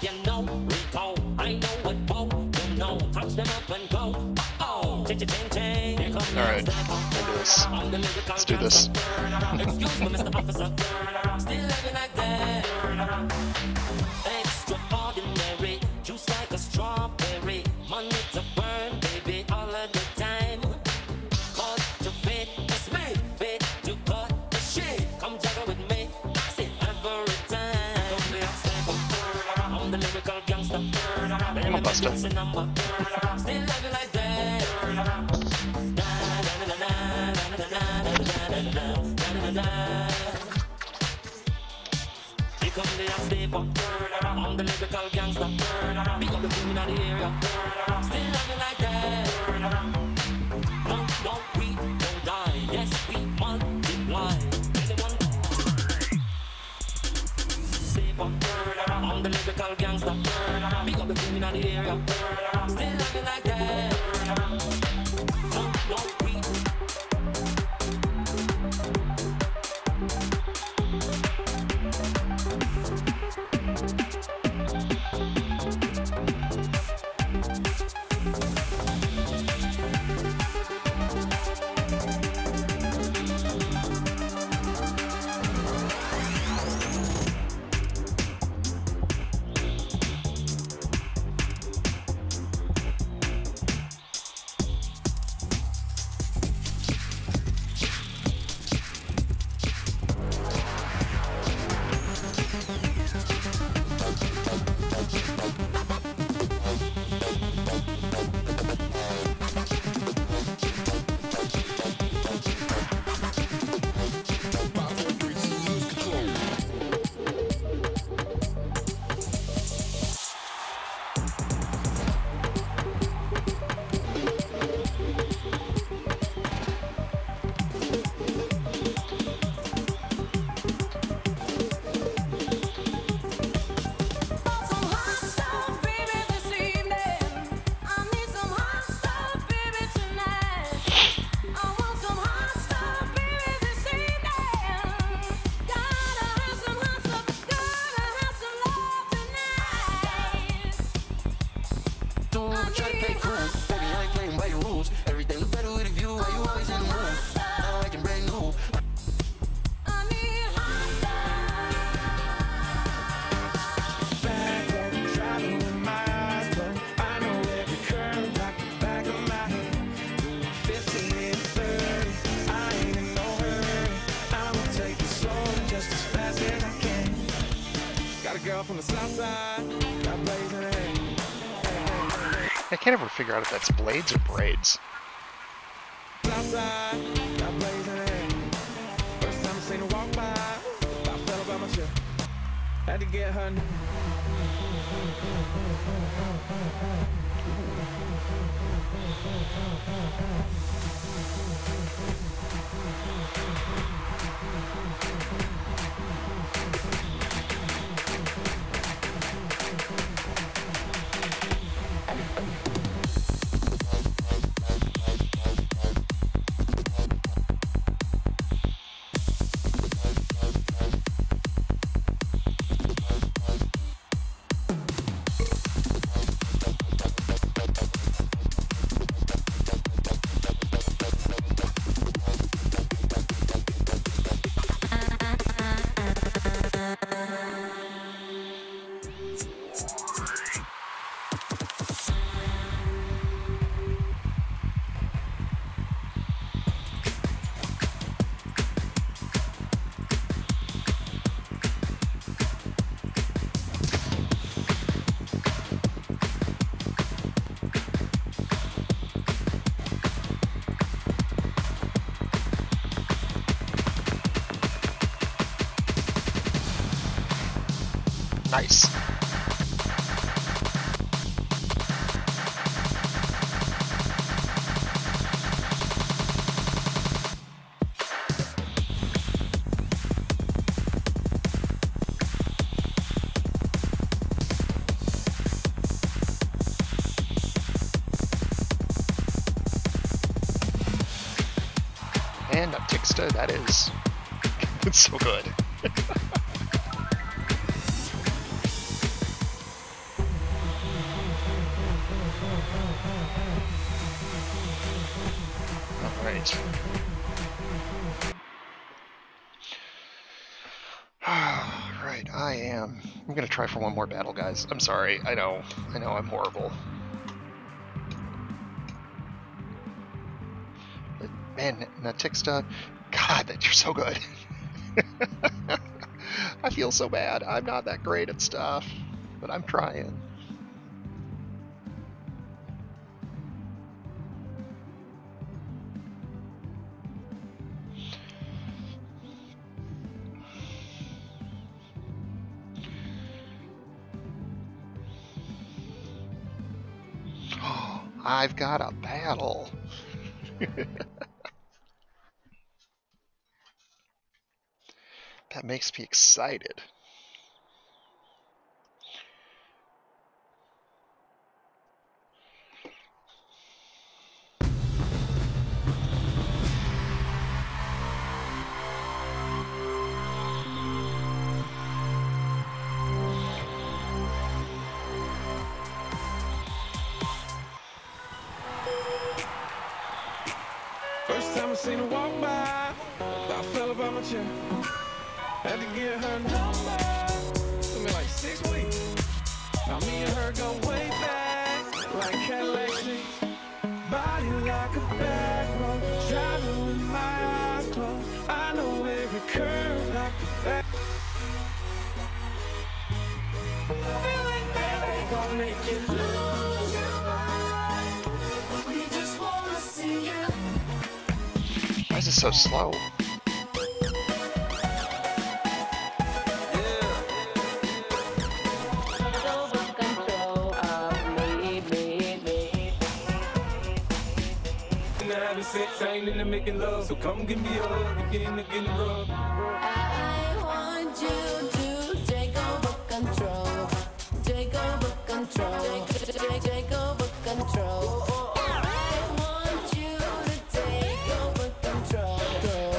You know. I know what do know. Touch them up and go. Oh, ching ching ching. All right, do this. Let's do this. Excuse me, Mr. Officer. Still living like that. Monster. Become the step up, I'm the lyrical gangster. Big up the crew in the area. figure out if that's blades or braids. Man, that is, it's so good. All right. right, I am. I'm gonna try for one more battle, guys. I'm sorry. I know. I know I'm horrible. Man, Natixta, You're so good. I feel so bad. I'm not that great at stuff, but I'm trying. I've got a battle. that makes me excited. So slow? I want you to take over control. Take over control. Take, take over control.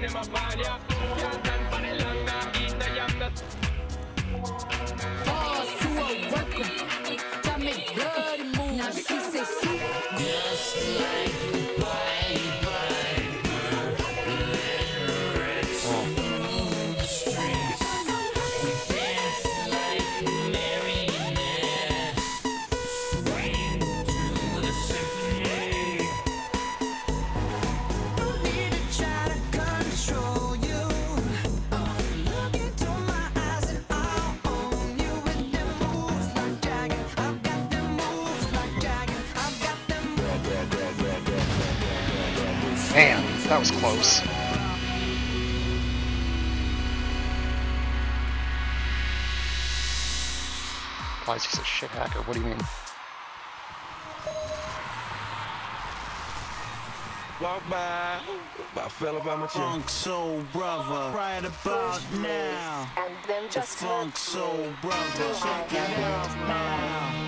Man, that was close. Applies he's a shit hacker. What do you mean? Walk by, I fell about my chair. Funk soul brother, right about now. And then The funk soul brother, check it out now.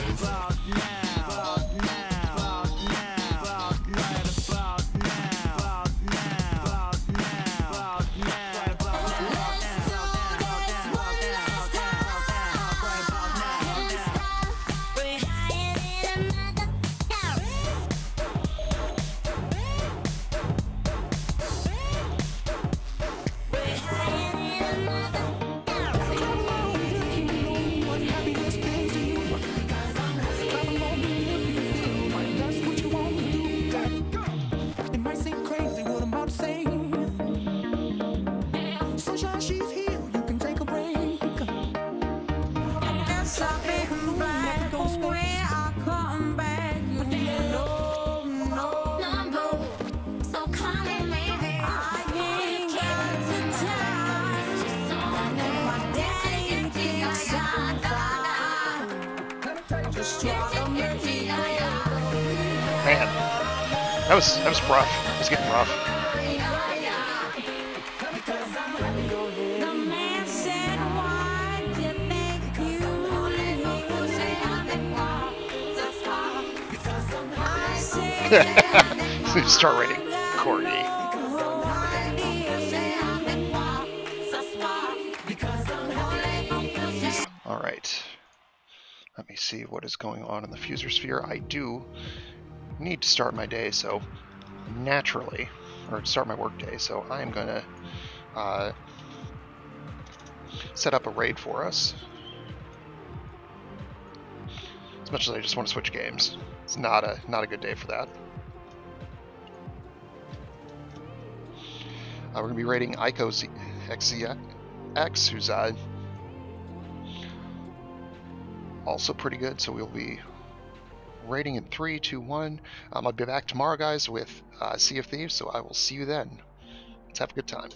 That was that was rough. It was getting rough. Start rating Corgi. All right. Let me see what is going on in the fuser sphere. I do need to start my day, so naturally, or start my work day, so I am gonna uh, set up a raid for us. As much as I just want to switch games, it's not a not a good day for that. Uh, we're gonna be raiding Ico Z- XZX, who's uh, also pretty good. So we'll be rating in three, two, one. Um, I'll be back tomorrow, guys, with uh, Sea of Thieves. So I will see you then. Let's have a good time.